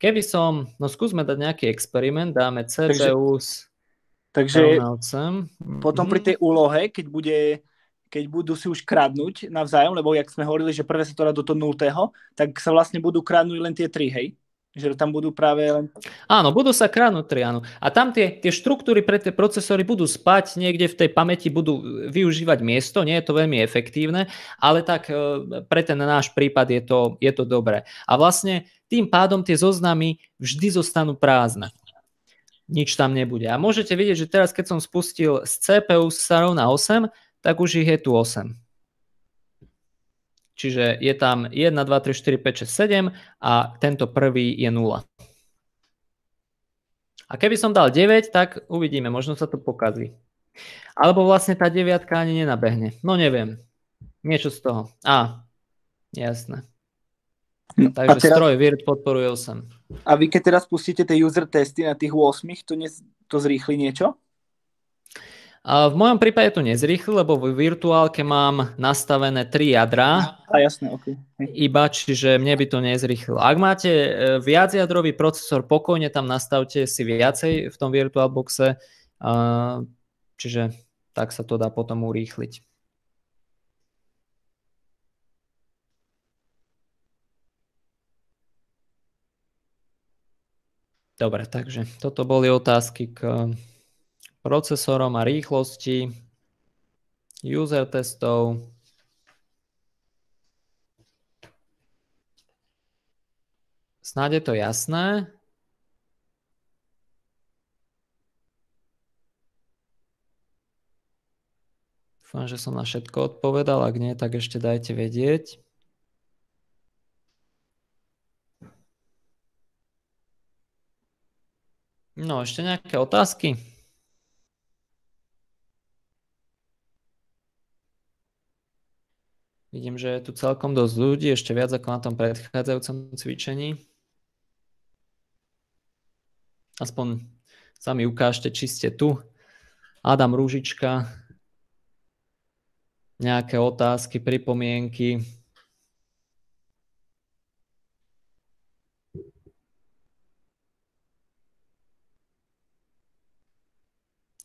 Keby som, no skúsme dať nejaký experiment, dáme CPU Takže Takže potom pri mhm. tej úlohe, keď, bude, keď budú si už kradnúť navzájom, lebo jak sme hovorili, že prvé sa to dá do toho nultého, tak sa vlastne budú kradnúť len tie tri, hej? Že tam budú práve len... Áno, budú sa kradnúť tri, áno. A tam tie, tie štruktúry pre tie procesory budú spať, niekde v tej pamäti budú využívať miesto, nie je to veľmi efektívne, ale tak e, pre ten náš prípad je to, je to dobré. A vlastne tým pádom tie zoznamy vždy zostanú prázdne nič tam nebude. A môžete vidieť, že teraz keď som spustil z CPU sa rovná 8, tak už ich je tu 8. Čiže je tam 1, 2, 3, 4, 5, 6, 7 a tento prvý je 0. A keby som dal 9, tak uvidíme, možno sa to pokazí. Alebo vlastne tá deviatka ani nenabehne. No neviem. Niečo z toho. Á, jasné. No, Takže teraz... stroj Virt podporuje 8. A vy keď teraz pustíte tie user testy na tých 8, to, ne, to zrýchli niečo? A v mojom prípade to nezrýchli, lebo v virtuálke mám nastavené 3 jadrá. A jasné, okay. Iba, čiže mne by to nezrýchlilo. Ak máte e, viacjadrový procesor, pokojne tam nastavte si viacej v tom VirtualBoxe, čiže tak sa to dá potom urýchliť. Dobre, takže toto boli otázky k procesorom a rýchlosti, user testov. Snáď je to jasné. Dúfam, že som na všetko odpovedal. Ak nie, tak ešte dajte vedieť. No, ešte nejaké otázky? Vidím, že je tu celkom dosť ľudí, ešte viac ako na tom predchádzajúcom cvičení. Aspoň sami ukážte, či ste tu. Adam Rúžička, nejaké otázky, pripomienky.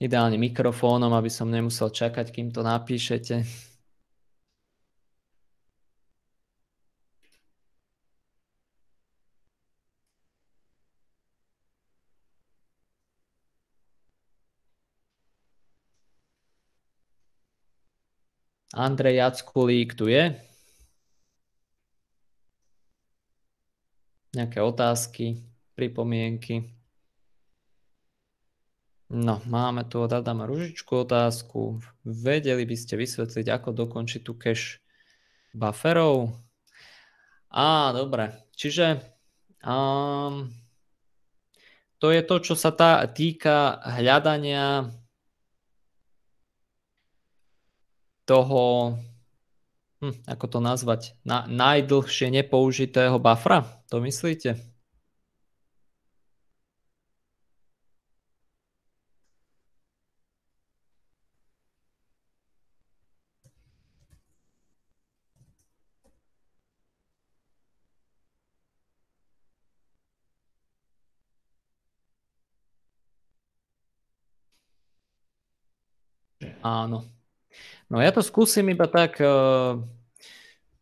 ideálne mikrofónom, aby som nemusel čakať, kým to napíšete. Andrej Jackulík tu je. Nejaké otázky, pripomienky. No, máme tu od Adama Ružičku otázku. Vedeli by ste vysvetliť, ako dokončiť tú cache bufferov? Á, dobre. Čiže um, to je to, čo sa tá, týka hľadania toho, hm, ako to nazvať, na, najdlhšie nepoužitého buffera, to myslíte? Áno. No ja to skúsim iba tak, uh,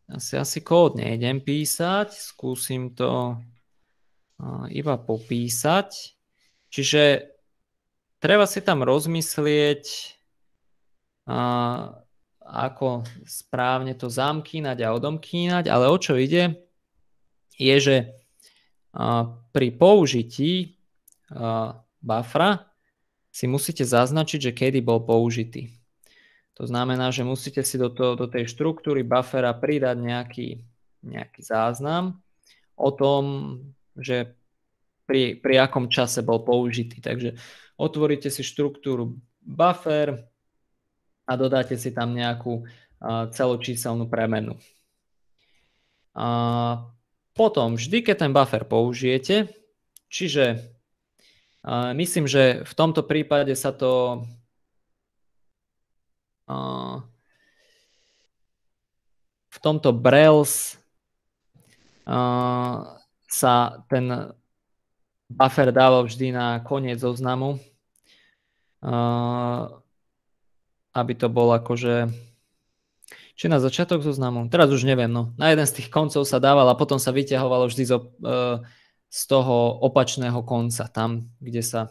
asi, asi kód nejdem písať, skúsim to uh, iba popísať. Čiže treba si tam rozmyslieť, uh, ako správne to zamkínať a odomkínať, ale o čo ide, je, že uh, pri použití uh, buffera si musíte zaznačiť, že kedy bol použitý. To znamená, že musíte si do, to, do tej štruktúry buffera pridať nejaký, nejaký záznam o tom, že pri, pri akom čase bol použitý. Takže otvoríte si štruktúru buffer a dodáte si tam nejakú uh, celočíselnú premenu. A potom vždy, keď ten buffer použijete, čiže myslím, že v tomto prípade sa to v tomto Brails sa ten buffer dával vždy na koniec zoznamu, aby to bol akože či na začiatok zoznamu, teraz už neviem, no. Na jeden z tých koncov sa dával a potom sa vyťahovalo vždy zo, e, z toho opačného konca, tam, kde sa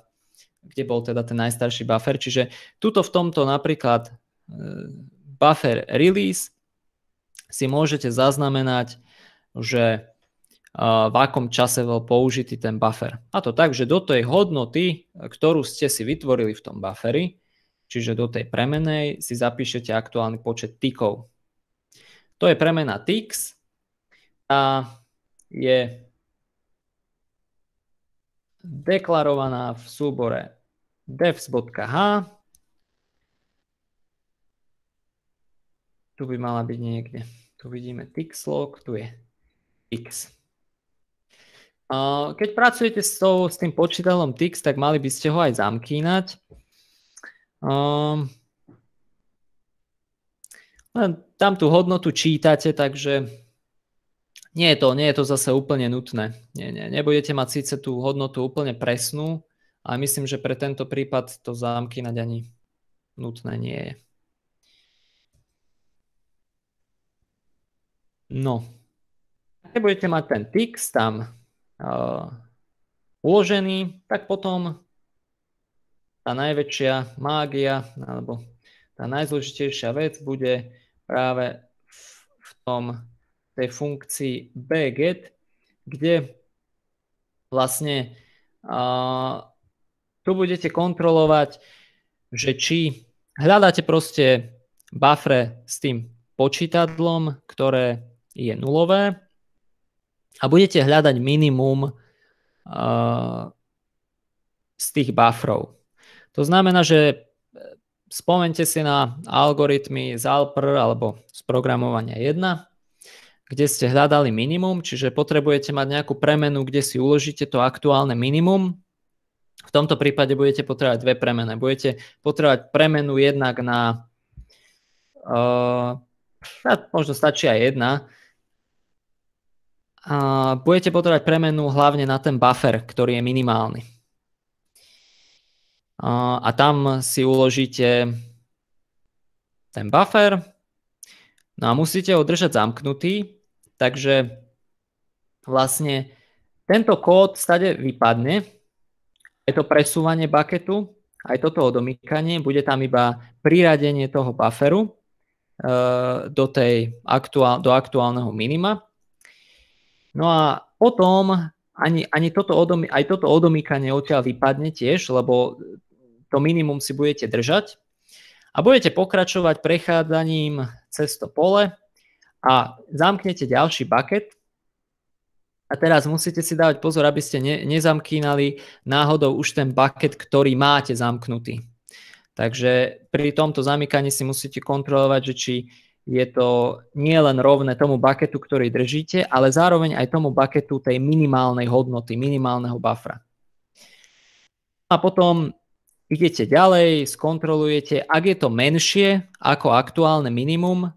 kde bol teda ten najstarší buffer. Čiže tuto v tomto napríklad buffer release si môžete zaznamenať, že v akom čase bol použitý ten buffer. A to tak, že do tej hodnoty, ktorú ste si vytvorili v tom bufferi, čiže do tej premenej, si zapíšete aktuálny počet tikov. To je premena tix a je deklarovaná v súbore devs.h Tu by mala byť niekde. Tu vidíme tixlog, tu je tix. Keď pracujete s, to, s tým počítalom tix, tak mali by ste ho aj zamkínať. Um, len tam tú hodnotu čítate, takže nie je to, nie je to zase úplne nutné. Nie, nie, nebudete mať síce tú hodnotu úplne presnú, ale myslím, že pre tento prípad to zamkínať ani nutné nie je. No, keď budete mať ten tix tam uh, uložený, tak potom tá najväčšia mágia alebo tá najzložitejšia vec bude práve v, v tom tej funkcii bget, kde vlastne uh, tu budete kontrolovať, že či hľadáte proste buffre s tým počítadlom, ktoré je nulové a budete hľadať minimum uh, z tých bufferov. To znamená, že e, spomente si na algoritmy z Alpr alebo z programovania 1, kde ste hľadali minimum, čiže potrebujete mať nejakú premenu, kde si uložíte to aktuálne minimum. V tomto prípade budete potrebovať dve premene. Budete potrebovať premenu jednak na, uh, možno stačí aj jedna, a budete potrebovať premenu hlavne na ten buffer, ktorý je minimálny. A, a tam si uložíte ten buffer, no a musíte ho držať zamknutý, takže vlastne tento kód stade vypadne, aj to presúvanie bucketu, aj toto odomykanie, bude tam iba priradenie toho bufferu do, tej aktuál, do aktuálneho minima. No a potom ani, ani toto odomy, aj toto odomýkanie odtiaľ vypadne tiež, lebo to minimum si budete držať. A budete pokračovať prechádzaním cez to pole a zamknete ďalší bucket a teraz musíte si dávať pozor, aby ste ne, nezamkínali náhodou už ten bucket, ktorý máte zamknutý. Takže pri tomto zamykaní si musíte kontrolovať, že či je to nie len rovné tomu bucketu, ktorý držíte, ale zároveň aj tomu bucketu tej minimálnej hodnoty, minimálneho buffera. A potom idete ďalej, skontrolujete, ak je to menšie ako aktuálne minimum,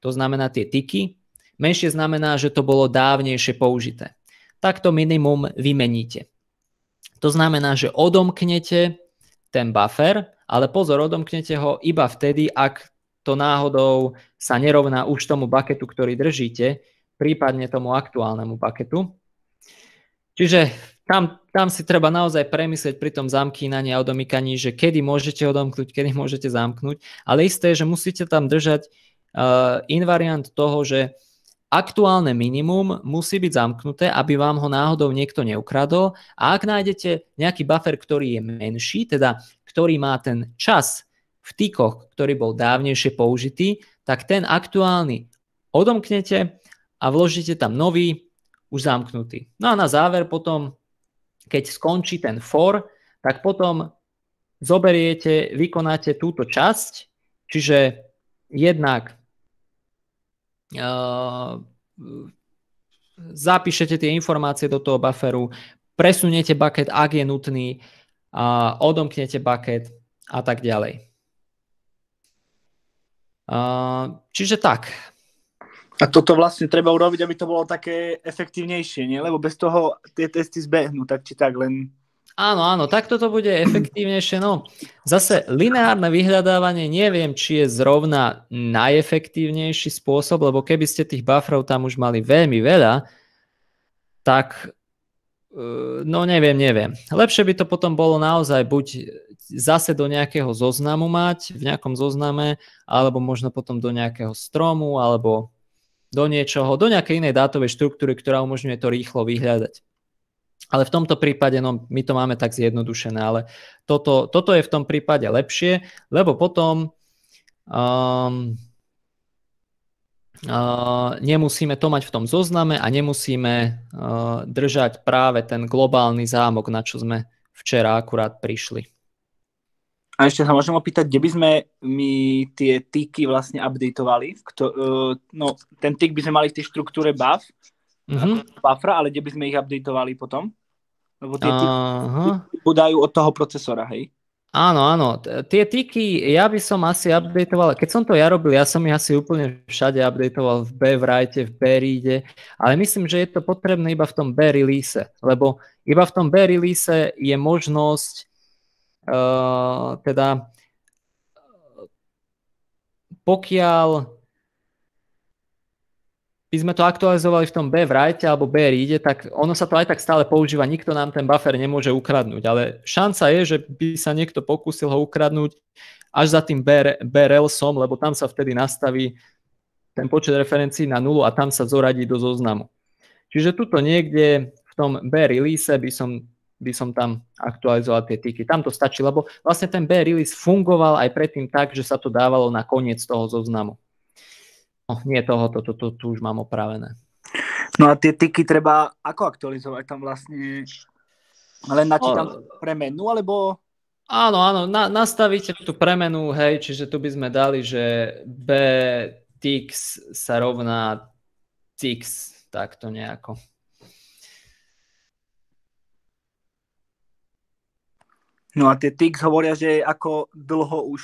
to znamená tie tiky, menšie znamená, že to bolo dávnejšie použité. Tak to minimum vymeníte. To znamená, že odomknete ten buffer, ale pozor, odomknete ho iba vtedy, ak to náhodou sa nerovná už tomu bucketu, ktorý držíte, prípadne tomu aktuálnemu bucketu. Čiže tam, tam si treba naozaj premyslieť pri tom zamkínaní a odomykaní, že kedy môžete odomknúť, kedy môžete zamknúť, ale isté je, že musíte tam držať invariant toho, že aktuálne minimum musí byť zamknuté, aby vám ho náhodou niekto neukradol a ak nájdete nejaký buffer, ktorý je menší, teda ktorý má ten čas v týkoch, ktorý bol dávnejšie použitý, tak ten aktuálny odomknete a vložíte tam nový, už zamknutý. No a na záver potom keď skončí ten for, tak potom zoberiete, vykonáte túto časť, čiže jednak zapíšete tie informácie do toho bufferu, presuniete bucket, ak je nutný, a odomknete bucket a tak ďalej. Uh, čiže tak. A toto vlastne treba urobiť, aby to bolo také efektívnejšie, nie? Lebo bez toho tie testy zbehnú, tak či tak len... Áno, áno, takto to bude efektívnejšie. No, zase lineárne vyhľadávanie neviem, či je zrovna najefektívnejší spôsob, lebo keby ste tých bufferov tam už mali veľmi veľa, tak e, no neviem, neviem. Lepšie by to potom bolo naozaj buď zase do nejakého zoznamu mať, v nejakom zozname, alebo možno potom do nejakého stromu, alebo do niečoho, do nejakej inej dátovej štruktúry, ktorá umožňuje to rýchlo vyhľadať. Ale v tomto prípade, no my to máme tak zjednodušené, ale toto, toto je v tom prípade lepšie, lebo potom um, uh, nemusíme to mať v tom zozname a nemusíme uh, držať práve ten globálny zámok, na čo sme včera akurát prišli. A ešte sa môžem opýtať, kde by sme my tie tiky vlastne updateovali? Kto, uh, no, ten tik by sme mali v tej štruktúre buff, mm-hmm. buffera, ale kde by sme ich updateovali potom? Lebo tie tiky budajú od toho procesora, hej? Áno, áno. Tie tiky ja by som asi updateoval, keď som to ja robil, ja som ich asi úplne všade updateoval v B write, v B reade, ale myslím, že je to potrebné iba v tom B release, lebo iba v tom B release je možnosť Uh, teda pokiaľ by sme to aktualizovali v tom B write alebo B reade, tak ono sa to aj tak stále používa, nikto nám ten buffer nemôže ukradnúť, ale šanca je, že by sa niekto pokúsil ho ukradnúť až za tým B, B relsom, lebo tam sa vtedy nastaví ten počet referencií na nulu a tam sa zoradí do zoznamu. Čiže tuto niekde v tom B release by som by som tam aktualizoval tie tiky. Tam to stačí, lebo vlastne ten B release fungoval aj predtým tak, že sa to dávalo na koniec toho zoznamu. No, nie toho, to, to, to, to už mám opravené. No a tie tiky treba ako aktualizovať? Tam vlastne len načítam premenu, alebo... Áno, áno, na, nastavíte tú premenu, hej, čiže tu by sme dali, že B tix sa rovná tix, takto nejako. No a tie TIX hovoria, že ako dlho už,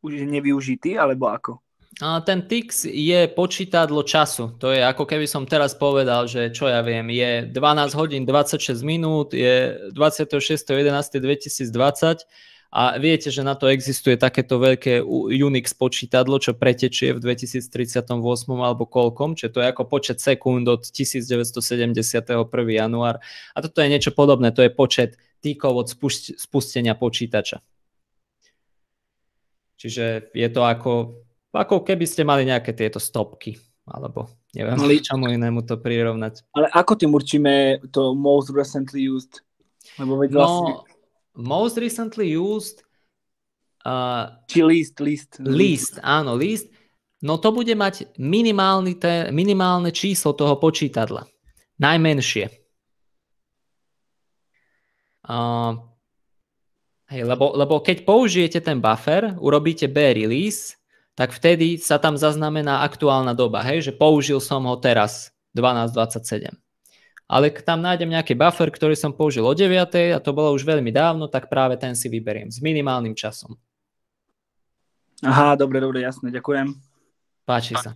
už je nevyužitý, alebo ako? Ten TIX je počítadlo času. To je ako keby som teraz povedal, že čo ja viem, je 12 hodín 26 minút, je 26.11.2020 a viete, že na to existuje takéto veľké Unix počítadlo, čo pretečie v 2038 alebo koľkom, čiže to je ako počet sekúnd od 1971. január. A toto je niečo podobné, to je počet týkov od spustenia počítača. Čiže je to ako ako keby ste mali nejaké tieto stopky, alebo neviem, Ale- čomu inému to prirovnať. Ale ako tým určíme to most recently used? Lebo veď vlastne... No, most recently used uh, Či list, list. list, áno, list, no to bude mať minimálny te, minimálne číslo toho počítadla. Najmenšie. Uh, hej, lebo, lebo keď použijete ten buffer, urobíte B release, tak vtedy sa tam zaznamená aktuálna doba, hej, že použil som ho teraz 12.27. Ale tam nájdem nejaký buffer, ktorý som použil o 9. a to bolo už veľmi dávno, tak práve ten si vyberiem s minimálnym časom. Aha, dobre, dobre, jasné, ďakujem. Páči sa.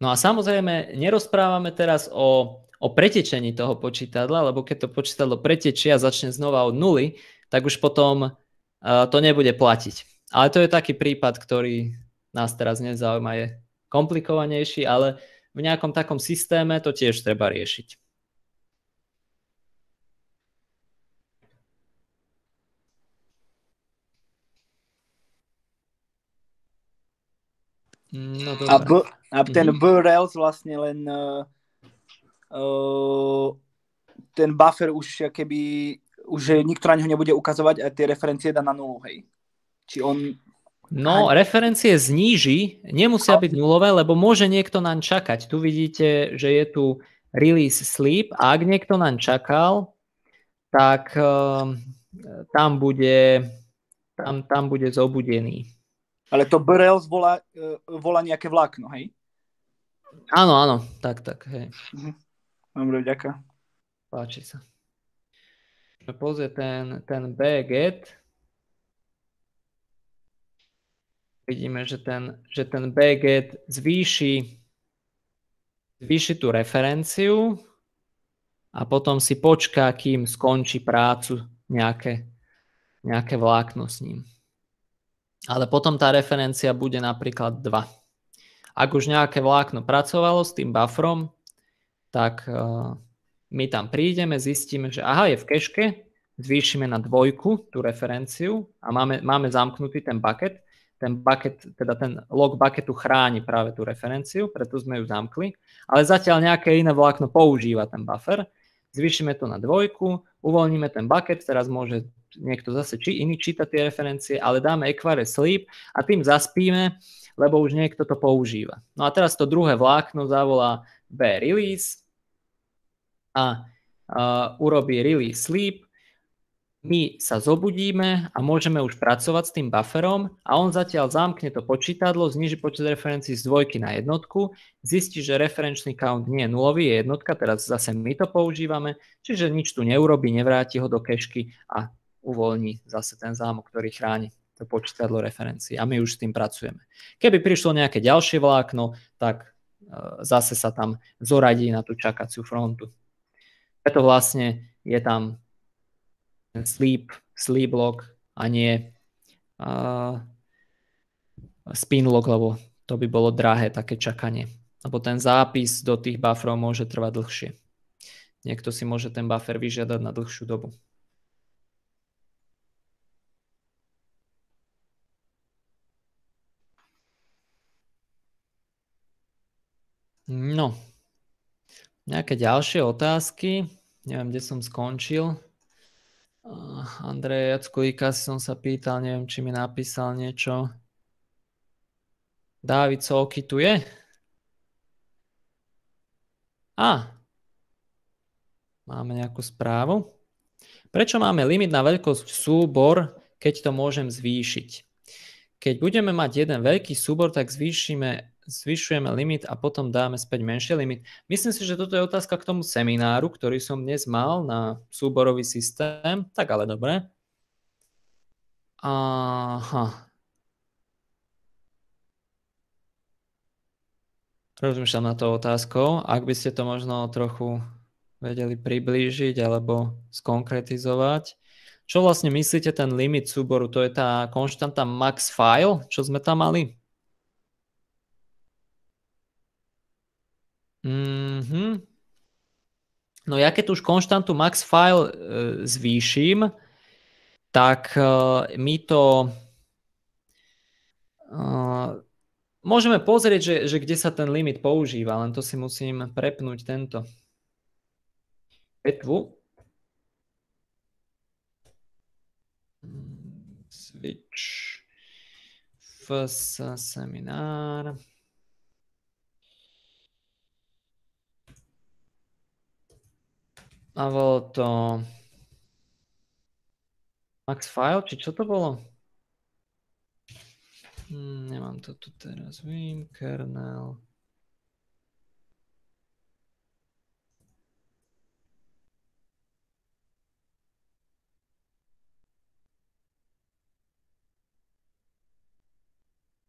No a samozrejme, nerozprávame teraz o, o pretečení toho počítadla, lebo keď to počítadlo pretečie a začne znova od nuly, tak už potom uh, to nebude platiť. Ale to je taký prípad, ktorý nás teraz nezaujíma, je komplikovanejší, ale v nejakom takom systéme to tiež treba riešiť. No A, b, a ten Mhm. BRLs vlastne len uh, ten buffer už keby už nikto na neho nebude ukazovať a tie referencie dá na nulu, hej? Či on... No, referencie zníži, nemusia byť nulové, lebo môže niekto naň čakať. Tu vidíte, že je tu release sleep a ak niekto naň čakal, tak uh, tam bude, tam, tam bude zobudený. Ale to BRLs volá, uh, volá nejaké vlákno, hej? Áno, áno, tak, tak, hej, Dobre, ďakujem. páči sa. Pozrie ten, ten bget. Vidíme, že ten, že ten bget zvýši, zvýši tú referenciu a potom si počká, kým skončí prácu nejaké, nejaké vlákno s ním. Ale potom tá referencia bude napríklad 2. Ak už nejaké vlákno pracovalo s tým bufferom, tak uh, my tam prídeme, zistíme, že aha, je v keške, zvýšime na dvojku tú referenciu a máme, máme zamknutý ten bucket. Ten bucket, teda ten log bucketu chráni práve tú referenciu, preto sme ju zamkli. Ale zatiaľ nejaké iné vlákno používa ten buffer. Zvýšime to na dvojku, uvoľníme ten bucket, teraz môže niekto zase či iný čítať tie referencie, ale dáme equare sleep a tým zaspíme, lebo už niekto to používa. No a teraz to druhé vlákno zavolá B release a uh, urobí release sleep, my sa zobudíme a môžeme už pracovať s tým bufferom a on zatiaľ zamkne to počítadlo, zniží počet referencií z dvojky na jednotku, zistí, že referenčný count nie je nulový, je jednotka, teraz zase my to používame, čiže nič tu neurobí, nevráti ho do kešky a uvoľní zase ten zámok, ktorý chráni to počítadlo referencií a my už s tým pracujeme. Keby prišlo nejaké ďalšie vlákno, tak uh, zase sa tam zoradí na tú čakaciu frontu. Preto vlastne je tam ten sleep, sleep log a nie uh, spin log, lebo to by bolo drahé také čakanie. Lebo ten zápis do tých bufferov môže trvať dlhšie. Niekto si môže ten buffer vyžiadať na dlhšiu dobu. No, nejaké ďalšie otázky? Neviem, kde som skončil. Uh, Andrej Jackulíka si som sa pýtal, neviem, či mi napísal niečo. Dávid Solky tu je? A, máme nejakú správu. Prečo máme limit na veľkosť súbor, keď to môžem zvýšiť? Keď budeme mať jeden veľký súbor, tak zvýšime, zvyšujeme limit a potom dáme späť menšie limit. Myslím si, že toto je otázka k tomu semináru, ktorý som dnes mal na súborový systém. Tak ale dobre. Aha. Rozmýšľam na to otázkou. Ak by ste to možno trochu vedeli priblížiť alebo skonkretizovať. Čo vlastne myslíte ten limit súboru? To je tá konštanta max file, čo sme tam mali? Mm-hmm. No ja keď už konštantu max file e, zvýšim, tak e, mi to e, môžeme pozrieť, že, že kde sa ten limit používa, len to si musím prepnúť tento vetvu. Switch FS seminár. A bolo to Max File, či čo to bolo? Hmm, nemám to tu teraz. Vim, kernel.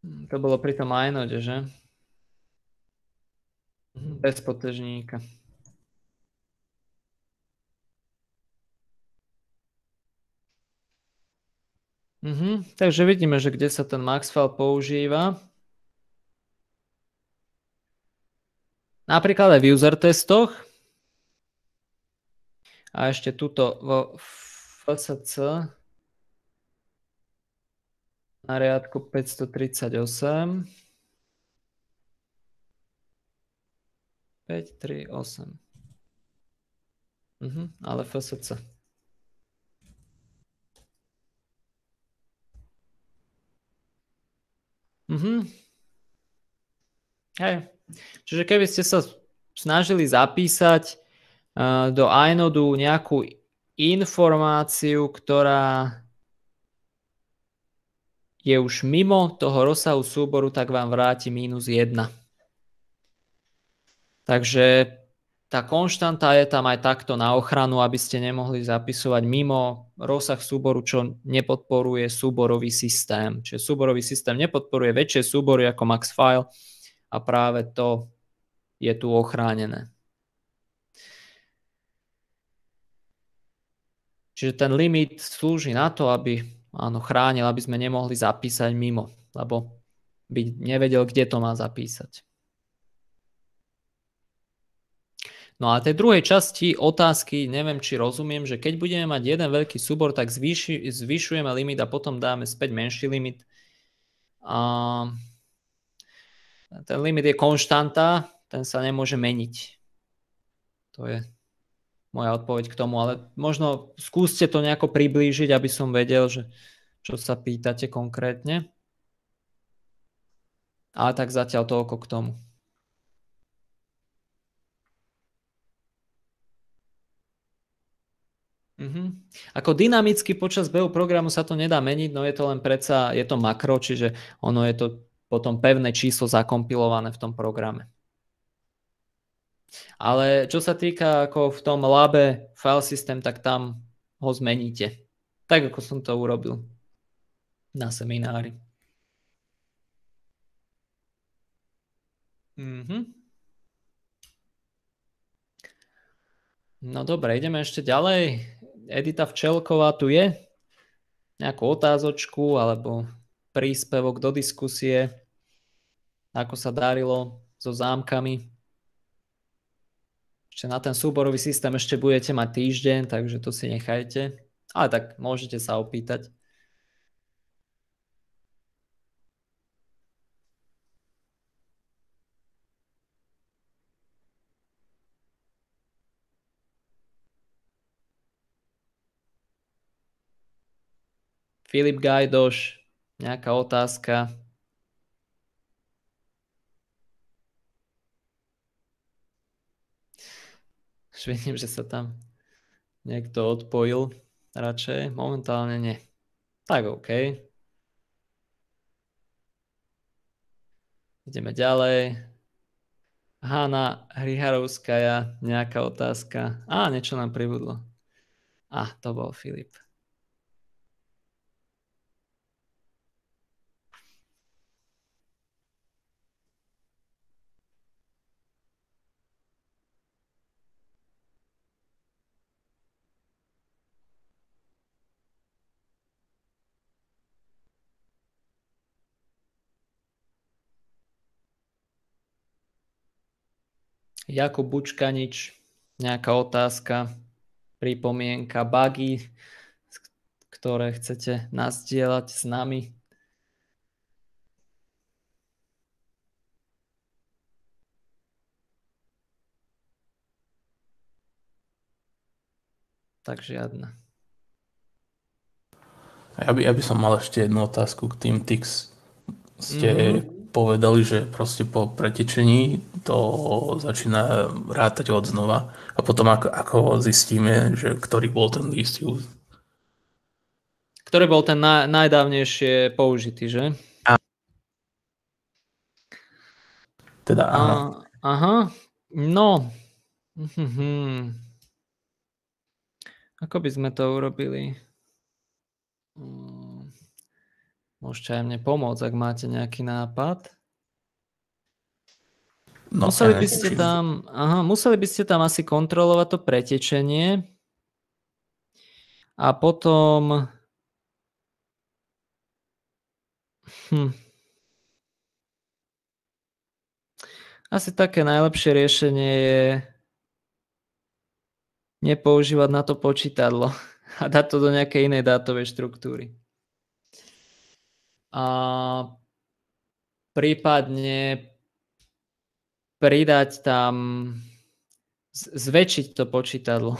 Hmm, to bolo pri tom inode, že? Mhm, bez potežníka. Mhm, takže vidíme, že kde sa ten Maxfile používa. Napríklad aj v user testoch. A ešte tuto vo FCC na riadku 538. 5, 3, 8. Mhm, ale FSC. Mhm. Hej. Čiže keby ste sa snažili zapísať uh, do iNodu nejakú informáciu, ktorá je už mimo toho rozsahu súboru, tak vám vráti minus 1. Takže tá konštanta je tam aj takto na ochranu, aby ste nemohli zapisovať mimo rozsah súboru, čo nepodporuje súborový systém. Čiže súborový systém nepodporuje väčšie súbory ako max file a práve to je tu ochránené. Čiže ten limit slúži na to, aby áno, chránil, aby sme nemohli zapísať mimo, lebo by nevedel, kde to má zapísať. No a tej druhej časti otázky, neviem, či rozumiem, že keď budeme mať jeden veľký súbor, tak zvýši, zvyšujeme limit a potom dáme späť menší limit. A ten limit je konštanta, ten sa nemôže meniť. To je moja odpoveď k tomu, ale možno skúste to nejako priblížiť, aby som vedel, že čo sa pýtate konkrétne. Ale tak zatiaľ toľko k tomu. Uh-huh. Ako dynamicky počas behu programu sa to nedá meniť, no je to len predsa, je to makro, čiže ono je to potom pevné číslo zakompilované v tom programe. Ale čo sa týka ako v tom labe file system, tak tam ho zmeníte. Tak ako som to urobil na seminári. Mm-hmm. No dobre, ideme ešte ďalej. Edita Včelková tu je. Nejakú otázočku alebo príspevok do diskusie. Ako sa darilo so zámkami. Ešte na ten súborový systém ešte budete mať týždeň, takže to si nechajte. Ale tak môžete sa opýtať. Filip Gajdoš, nejaká otázka? Už vidím, že sa tam niekto odpojil radšej. Momentálne nie. Tak OK. Ideme ďalej. Hanna Hriharovskaja, nejaká otázka. Á, niečo nám pribudlo. Á, to bol Filip. Jakub Bučkanič, nejaká otázka, pripomienka, bugy, ktoré chcete nazdieľať s nami. Tak žiadna. Ja by, ja by som mal ešte jednu otázku k tým TIX. Ste mm-hmm povedali, že proste po pretečení to začína rátať od znova a potom ako, ako zistíme, že ktorý bol ten list use. Ktorý bol ten na, najdávnejšie použitý, že? A... Teda áno. A, aha, no. Mhm. Ako by sme to urobili? Mm, môžete aj mne pomôcť, ak máte nejaký nápad. No, museli by ste tam, aha, museli by ste tam asi kontrolovať to pretečenie a potom hm, asi také najlepšie riešenie je nepoužívať na to počítadlo a dať to do nejakej inej dátovej štruktúry. A prípadne pridať tam, zväčšiť to počítadlo,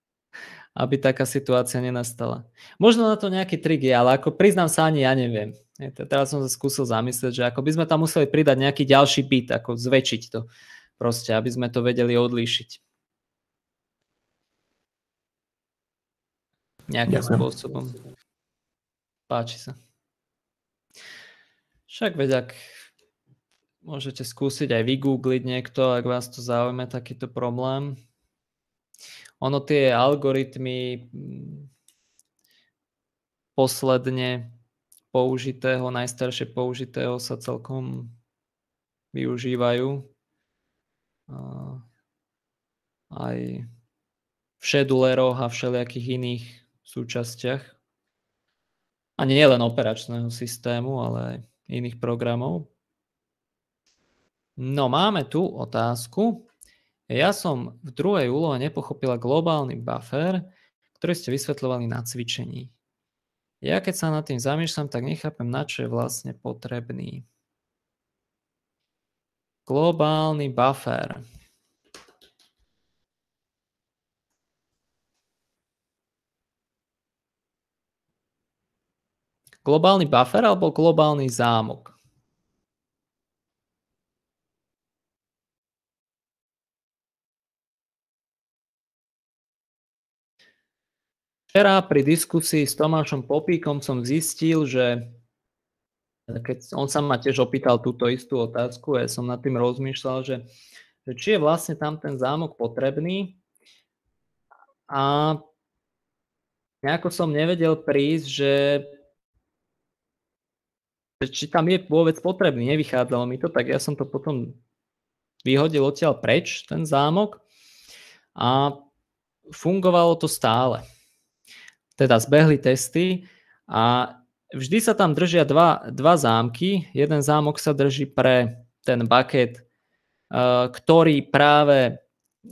aby taká situácia nenastala. Možno na to nejaký trik je, ale ako priznám sa ani ja neviem. Teraz som sa skúsil zamyslieť, že ako by sme tam museli pridať nejaký ďalší bit, ako zväčšiť to proste, aby sme to vedeli odlíšiť. nejakým Ďakujem. spôsobom. Páči sa. Však veď, ak môžete skúsiť aj vygoogliť niekto, ak vás to zaujíma takýto problém. Ono tie algoritmy mm, posledne použitého, najstaršie použitého sa celkom využívajú. Aj v scheduleroch a všelijakých iných súčastiach. A nie len operačného systému, ale aj iných programov. No máme tu otázku. Ja som v druhej úlohe nepochopila globálny buffer, ktorý ste vysvetľovali na cvičení. Ja keď sa nad tým zamýšľam, tak nechápem, na čo je vlastne potrebný. Globálny buffer. Globálny buffer alebo globálny zámok? Včera pri diskusii s Tomášom Popíkom som zistil, že keď on sa ma tiež opýtal túto istú otázku, ja som nad tým rozmýšľal, že, že či je vlastne tam ten zámok potrebný a nejako som nevedel prísť, že či tam je vôbec potrebný, nevychádzalo mi to, tak ja som to potom vyhodil odtiaľ preč, ten zámok a fungovalo to stále. Teda zbehli testy a vždy sa tam držia dva, dva zámky. Jeden zámok sa drží pre ten bucket, eh, ktorý práve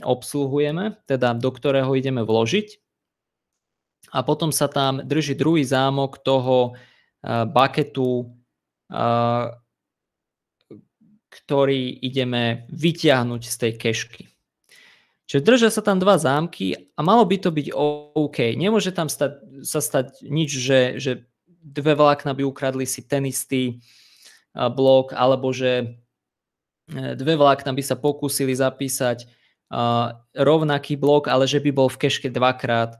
obsluhujeme, teda do ktorého ideme vložiť. A potom sa tam drží druhý zámok toho eh, bucketu, ktorý ideme vyťahnuť z tej kešky. Čiže držia sa tam dva zámky a malo by to byť OK. Nemôže tam stať, sa stať nič, že, že dve vlákna by ukradli si ten istý blok, alebo že e, dve vlákna by sa pokúsili zapísať rovnaký blok, ale že by bol v keške dvakrát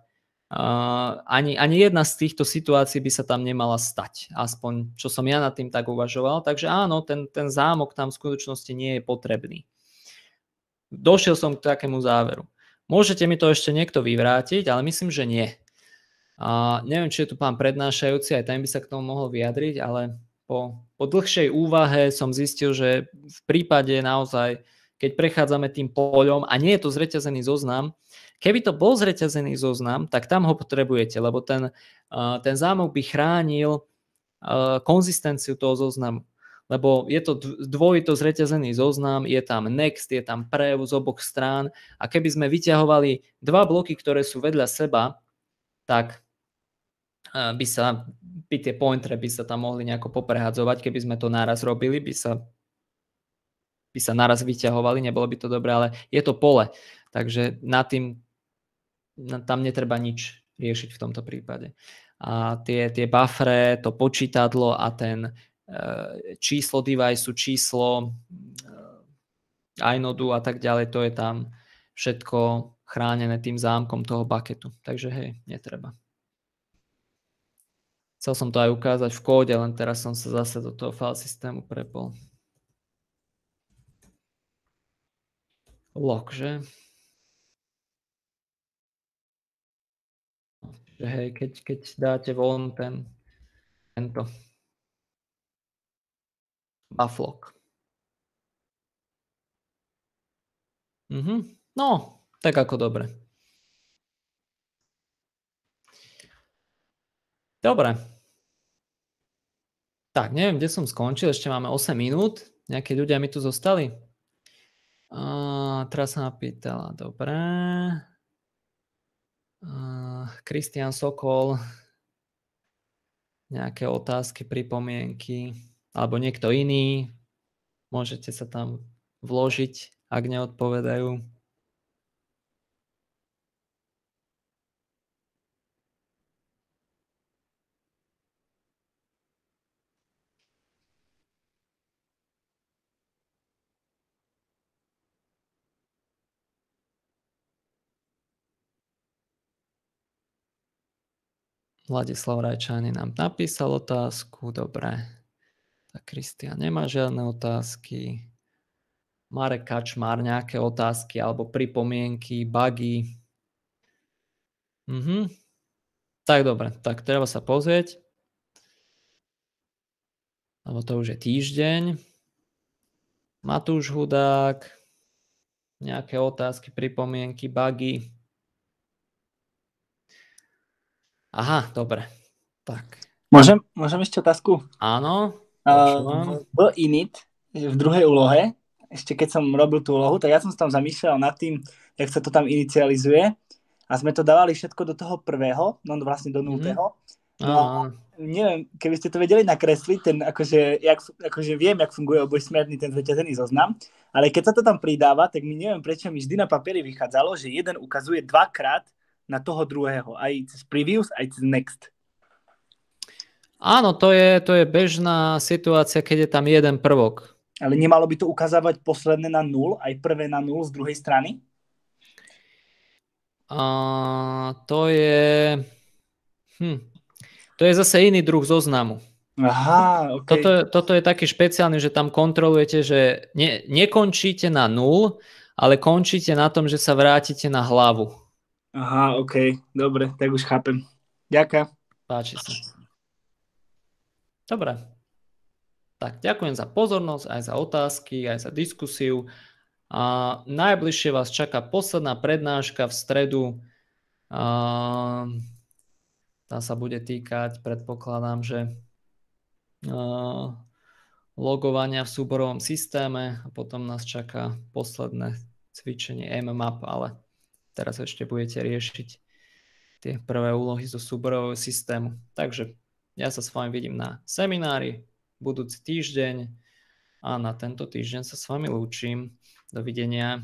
Uh, ani, ani jedna z týchto situácií by sa tam nemala stať. Aspoň, čo som ja nad tým tak uvažoval. Takže áno, ten, ten zámok tam v skutočnosti nie je potrebný. Došiel som k takému záveru. Môžete mi to ešte niekto vyvrátiť, ale myslím, že nie. A neviem, či je tu pán prednášajúci, aj ten by sa k tomu mohol vyjadriť, ale po, po dlhšej úvahe som zistil, že v prípade naozaj, keď prechádzame tým poľom a nie je to zreťazený zoznam, Keby to bol zreťazený zoznam, tak tam ho potrebujete, lebo ten, ten zámok by chránil konzistenciu toho zoznamu. Lebo je to dvojito zreťazený zoznam, je tam next, je tam prev z oboch strán a keby sme vyťahovali dva bloky, ktoré sú vedľa seba, tak by sa by tie pointre by sa tam mohli nejako poprehadzovať, keby sme to naraz robili, by sa, by sa naraz vyťahovali, nebolo by to dobré, ale je to pole. Takže nad tým tam netreba nič riešiť v tomto prípade. A tie, tie buffere, to počítadlo a ten číslo device, číslo inodu a tak ďalej, to je tam všetko chránené tým zámkom toho bucketu. Takže hej, netreba. Chcel som to aj ukázať v kóde, len teraz som sa zase do toho file systému prepol. Lock, že? Že hej, keď, keď dáte von ten, tento bufflock. Mhm. No, tak ako dobre. Dobre. Tak, neviem, kde som skončil, ešte máme 8 minút. Nejakí ľudia mi tu zostali? A, teraz sa ma pýtala, dobre. Kristian Sokol, nejaké otázky, pripomienky, alebo niekto iný. Môžete sa tam vložiť, ak neodpovedajú. Vladislav Rajčány nám napísal otázku, dobre. Tak Kristian nemá žiadne otázky. Marek Kačmár nejaké otázky alebo pripomienky, bugy. Mhm. Tak dobre, tak treba sa pozrieť. Lebo to už je týždeň. Matúš Hudák, nejaké otázky, pripomienky, bugy. Aha, dobre. Tak. Môžem, môžem ešte otázku? Áno. Uh, v init, v druhej úlohe, ešte keď som robil tú úlohu, tak ja som sa tam zamýšľal nad tým, jak sa to tam inicializuje a sme to dávali všetko do toho prvého, no vlastne do nultého. Mm. No a neviem, keby ste to vedeli nakresliť, ten akože, jak, akože viem, jak funguje obojsmerný ten zveťazený zoznam, ale keď sa to tam pridáva, tak mi neviem, prečo mi vždy na papieri vychádzalo, že jeden ukazuje dvakrát na toho druhého, aj cez previous, aj cez next. Áno, to je, to je bežná situácia, keď je tam jeden prvok. Ale nemalo by to ukazovať posledné na 0, aj prvé na 0 z druhej strany? A, to je... Hm. To je zase iný druh zoznamu. Aha, okay. toto, toto je taký špeciálny, že tam kontrolujete, že ne, nekončíte na 0, ale končíte na tom, že sa vrátite na hlavu. Aha, OK, dobre, tak už chápem. Ďakujem. Páči sa. Dobre. Tak, ďakujem za pozornosť, aj za otázky, aj za diskusiu. A najbližšie vás čaká posledná prednáška v stredu. A tá sa bude týkať, predpokladám, že logovania v súborovom systéme a potom nás čaká posledné cvičenie mmap, ale teraz ešte budete riešiť tie prvé úlohy zo súborového systému. Takže ja sa s vami vidím na seminári budúci týždeň a na tento týždeň sa s vami lúčim. Dovidenia.